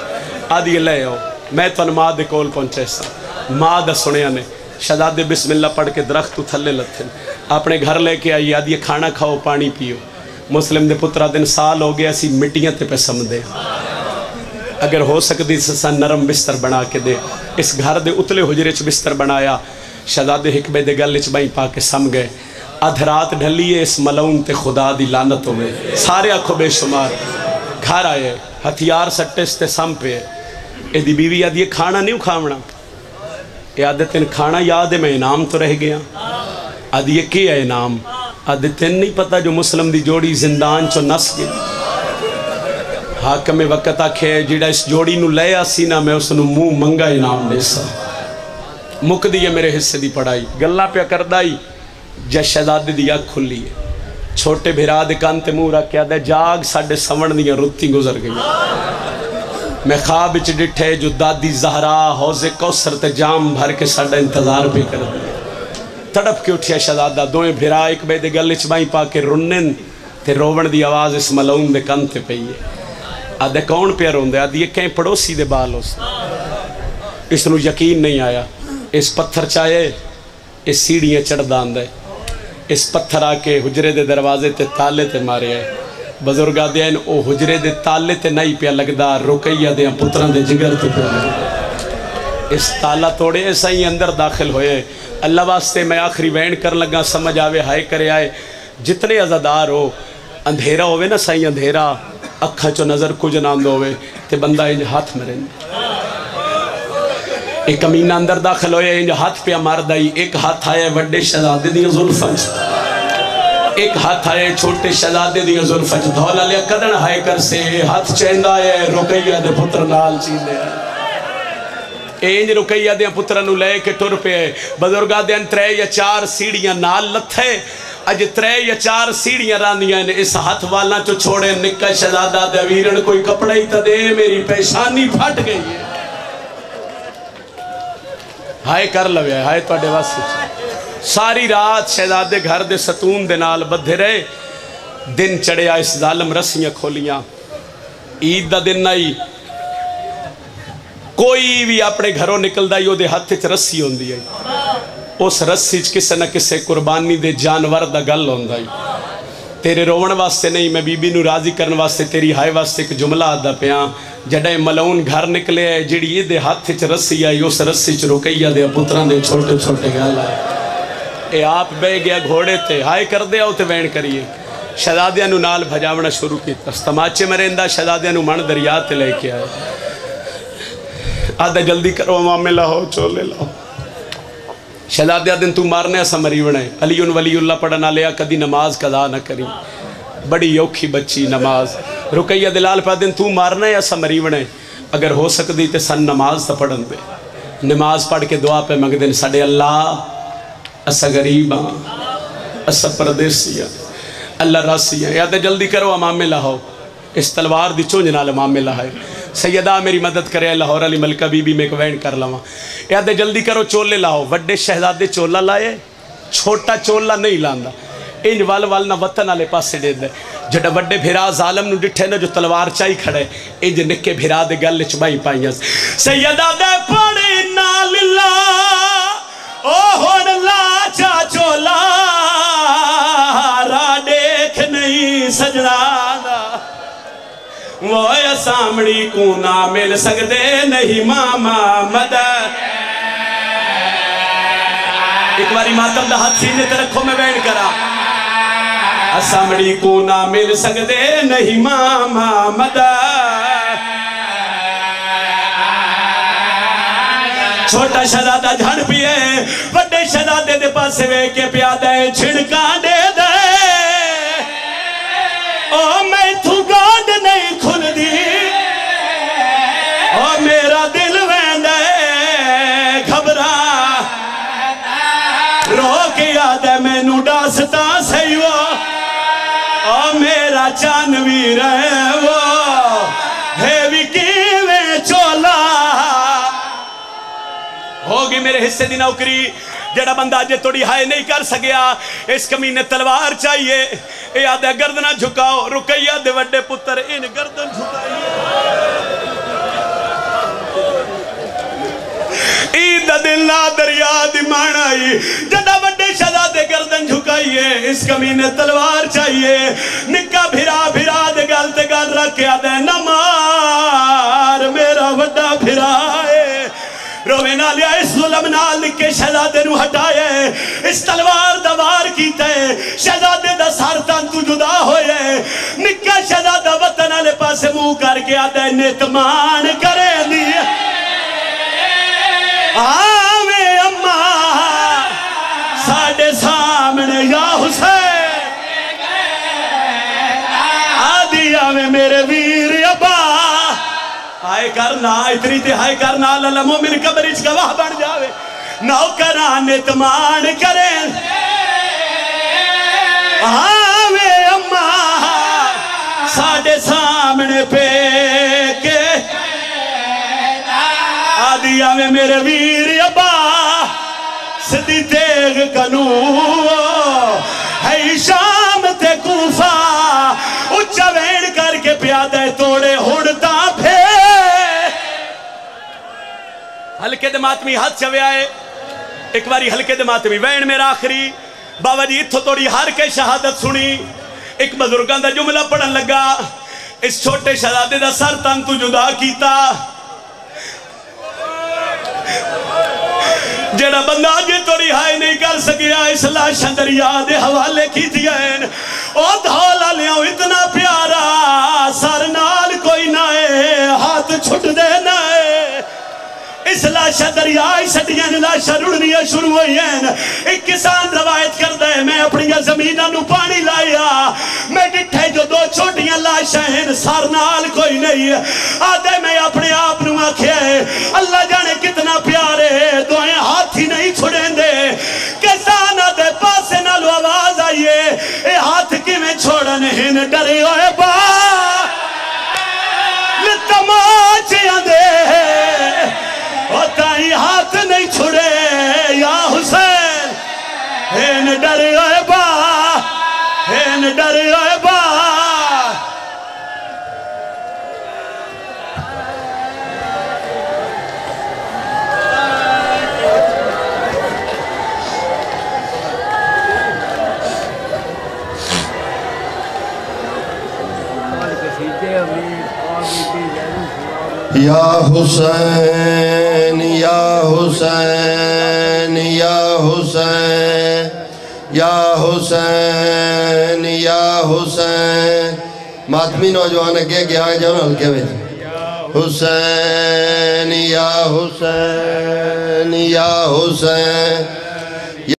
[SPEAKER 1] आदि ले आओ, मैं तुम माँ दे कोल पहुँचे सा। माँ दा सुनिया ने, शहजादे बिस्मिल्लाह पढ़ के दरख्त थले लथे। अपने घर लेके आई, आदि खाना खाओ, पानी पियो। मुस्लिम दे पुत्रा, दिन साल हो गया सी मिट्टियाँ ते पे समदे। अगर हो सकती ससा नरम बिस्तर बना के दे। इस घर दे उतले हुजरे च बिस्तर बनाया। शहजादे हिकबे दे गल च बाई पा के सम गए। अध रात ढलिए इस मलऊन ते खुदा दी लानत होवे। सारे आखो बेशुमार, घर आए, हथियार सट्टे ते सम पे। एदी बीवी आदि खाना नहीं खावना याद तेन खाना याद है, मैं इनाम तो रह गया। आदि ये के है इनाम आदि तेन नहीं पता जो मुस्लिम दी जोड़ी जिंदान चो नस गई हाकमे वक्त आखे, जिड़ा इस जोड़ी नु ले आसी ना, मैं उसनु मुँह मंगा इनाम देसा मुकदी है मेरे हिस्से दी पढ़ाई। गल्ला पे करदा ही, जै शहजादे दी अख खुली है। छोटे भिरा दे कान ते मुँह रख के आदा जाग साडे सवण दियाँ रुत्ती गुजर गई मैं ख्वाब च डिठे, जो दादी जहरा, हौजे कौसर ते जाम भर के साडा इंतज़ार भी कर तड़प के उठिया शहजादा दोए भिरा, एक बे गल च बाई पा के रुन्नन ते रोवण दी आवाज़ इस मलऊन दे कन ते पई है आदे कौन पे रोंदे आदि कहीं पड़ोसी दे बाल उस। इसनु यकीन नहीं आया। इस पत्थर चाहे इस सीढ़ियाँ चढ़दा आंदा इस पत्थर आके हुजरे दे दरवाजे ते ताले ते मारे हैं ओ हुजरे दे ताले ते नहीं पिया लगदा, रुकैया दे पुत्रां दे जिगर ते पिया लगदा। इस ताला तोड़े ऐसा ही अंदर दाखिल होए। अल्लाह वास्ते मैं आखिरी वैन कर लगा, समझ आवे, हाय करे आए। जितने अजादार हो, अंधेरा होवे ना सही अंधेरा, अखा चो नज़र कुछ ना होवे, ते बंदा इंज हाथ में रहिंदा एक कमीना अंदर दाखिल होया इंज हाथ पे मारदा ही, एक हाथ आया वड्डे शहजादे दी जुल्फां च। एक हाथ आए छोटे शहजादे दी जुल्फां च। धौला लिया कदन हाय कर से, हाथ चैंदा है रुकैया दे पुत्र नाल चींदे ਇੰਜ ਰੁਕਈਆ ਦੇ ਪੁੱਤਰਾਂ ਨੂੰ ਲੈ ਕੇ ਟੁਰ ਪਏ ਬਜ਼ੁਰਗਾਂ ਦੇ ਅੰਤਰੇ ਜਾਂ ਚਾਰ ਸੀੜੀਆਂ ਨਾਲ ਲੱਥੇ। ਅੱਜ ਤਰੇ ਜਾਂ ਚਾਰ ਸੀੜੀਆਂ ਰਾਂਦੀਆਂ ਨੇ। ਇਸ ਹੱਥ ਵਾਲਾਂ ਚੋਂ ਛੋੜੇ ਨਿੱਕਾ ਸ਼ਹਜ਼ਾਦਾ ਦੇ ਵੀਰਨ ਕੋਈ ਕਪੜਾ ਹੀ ਤਾਂ ਦੇ। ਮੇਰੀ ਪੇਸ਼ਾਨੀ ਫਟ ਗਈ ਹੈ ਹਾਏ ਕਰ ਲਵਿਆ ਹਾਏ ਤੁਹਾਡੇ ਵਾਸਤੇ ਸਾਰੀ ਰਾਤ ਸ਼ਹਜ਼ਾਦੇ ਘਰ ਦੇ ਸਤੂਨ ਦੇ ਨਾਲ ਬੱਧੇ ਰਹੇ। ਦਿਨ ਚੜਿਆ, ਇਸ ਜ਼ਾਲਮ ਰਸੀਆਂ ਖੋਲੀਆਂ। ਈਦ ਦਾ ਦਿਨ ਆਈ। ਕੋਈ ਵੀ ਆਪਣੇ ਘਰੋਂ ਨਿਕਲਦਾ ਹੀ ਉਹਦੇ ਹੱਥ 'ਚ ਰੱਸੀ ਹੁੰਦੀ ਹੈ। ਉਸ ਰੱਸੀ 'ਚ ਕਿਸੇ ਨਾ ਕਿਸੇ ਕੁਰਬਾਨੀ ਦੇ ਜਾਨਵਰ ਦਾ ਗੱਲ ਹੁੰਦਾ ਹੀ। ਤੇਰੇ ਰੋਵਣ ਵਾਸਤੇ ਨਹੀਂ, ਮੈਂ ਬੀਬੀ ਨੂੰ ਰਾਜ਼ੀ ਕਰਨ ਵਾਸਤੇ, ਤੇਰੀ ਹਾਏ ਵਾਸਤੇ ਇੱਕ ਜੁਮਲਾ ਆਦਾ ਪਿਆ। ਜੜੇ ਮਲਊਨ ਘਰ ਨਿਕਲਿਆ ਜਿਹੜੀ ਇਹਦੇ ਹੱਥ 'ਚ ਰੱਸੀ ਆਈ, ਉਸ ਰੱਸੀ 'ਚ ਰੁਕਈਆ ਦੇ ਪੁੱਤਰਾਂ ਦੇ ਛੋਟੇ ਛੋਟੇ ਗੱਲ ਆਏ ਇਹ ਆਪ ਬਹਿ ਗਿਆ ਘੋੜੇ ਤੇ, ਹਾਏ ਕਰਦੇ ਆ ਤੇ ਵੈਣ ਕਰੀਏ। ਸ਼ਹਜ਼ਾਦਿਆਂ ਨੂੰ ਨਾਲ ਭਜਾਵਣਾ ਸ਼ੁਰੂ ਕੀਤਾ। ਤਮਾਚੇ ਮਰੇਂਦਾ ਸ਼ਹਜ਼ਾਦਿਆਂ ਨੂੰ ਮਣ ਦਰਿਆ ਤੇ ਲੈ ਕੇ ਆਇਆ। आधा जल्दी करो, मामे लाओ, चोले लाओ। शहजादे दिन तू मारने समरी बने अली उन वली उल्ला पढ़ना लिया कदी नमाज़ कदा ना करी। बड़ी औखी बच्ची, नमाज़। रुकैया दिलाल पा दिन तू मारना है असा मरी बने अगर हो सकती तो सन नमाज़ तो पढ़न दे। नमाज़ पढ़ के दुआ पे मंगते हैं साढ़े अल्लाह, अस गरीब हाँ अस परदेसी हाँ अल्लाह रासी हाँ। या तो जल्दी करो अमामे लाओ। इस तलवार दी झुंझ नाल अमामे लाए। सैयदा मेरी मदद करे लाहौर अली मलका बीबी में कवैन कर लवा। या तो जल्दी करो, चोले लाओ। वड्डे शहजादे चोला लाए, छोटा चोला नहीं लांदा। इंज वल वल ना वतन वाले पासे दे दे। जड़ा वड्डे भिरा जालम डिठे ना जो तलवार चाई खड़े इंज निक्के भिरा दे गल च बाई पाइयाँ। सैयदा दे पड़े नाल ला, ओ हुन ला। वो सामड़ी को ना मिल सकते नहीं मामा मदद। एक बारी मातम का हाथ सीने रखो, मैं बैठ करा। सामड़ी को ना मिल सकते नहीं मामा मदद। छोटा शहजादा झड़ पिए बड़े शहजादे दे पासे वे के पिया दे छिड़का दे। मेरे हिस्से दी नौकरी, जड़ा बंदा अजे थोड़ी हाय नहीं कर सकिया इस कमीने तलवार चाहिए। आदे गर्दना झुकाओ रुकैया दे वड्डे पुत्र इन गर्दन झुकाइए। दरिया तलवार चाहिए। दे गल गल रख के आदे न लिया इस जुलम के शहजादे नु हटाया इस तलवार दा वार कीता है शहजादे दा सर तन तू जुदा होया निक्का शहजादा वतन आले पासे मुँह करके आदा नितमान करे कर ना इतनी ते हाय कर ना लला मोमिन कब्र च गवाह बन जावे। नौकरा नितमान करे। आवे अम्मा, साडे सामने पे के आदि आवे मेरे वीर अब्बा, सिद्धि तेग कनू हल्के दे मातमी हाथ चवे आए। एक बारी हल्के दे मातमी वैन मेरा आखिरी। बाबा जी, इत्थों तोड़ी हर के शहादत सुनी। एक बजुर्गों का जुमला पढ़न लगा। इस छोटे शहजादे का सर तन तू जुदा किया जेड़ा बंदा अजे तोड़ी हाय नहीं कर सकिया इस लाशा दरिया दे हवाले की लिया इतना प्यारा लाशा लाशा रुड़निया शुरू हुई हैं एक किसान रवायत करता है, मैं अपनी जमीना पानी लाया। मैं डिठे जो दो छोटिया लाशा हैं, सर नाल कोई नहीं मैं अपने आप आख्या है, अल्लाह जाने कितना प्यार है दुआएँ हाथ ही नहीं छुड़ेंदे।
[SPEAKER 4] या हुसैन या हुसैन या हुसैन या हुसैन या हुसैन। मातमी नौजवान अगे गया जाओ हल्के में। हुसैन, या हुसैन या हुसैन।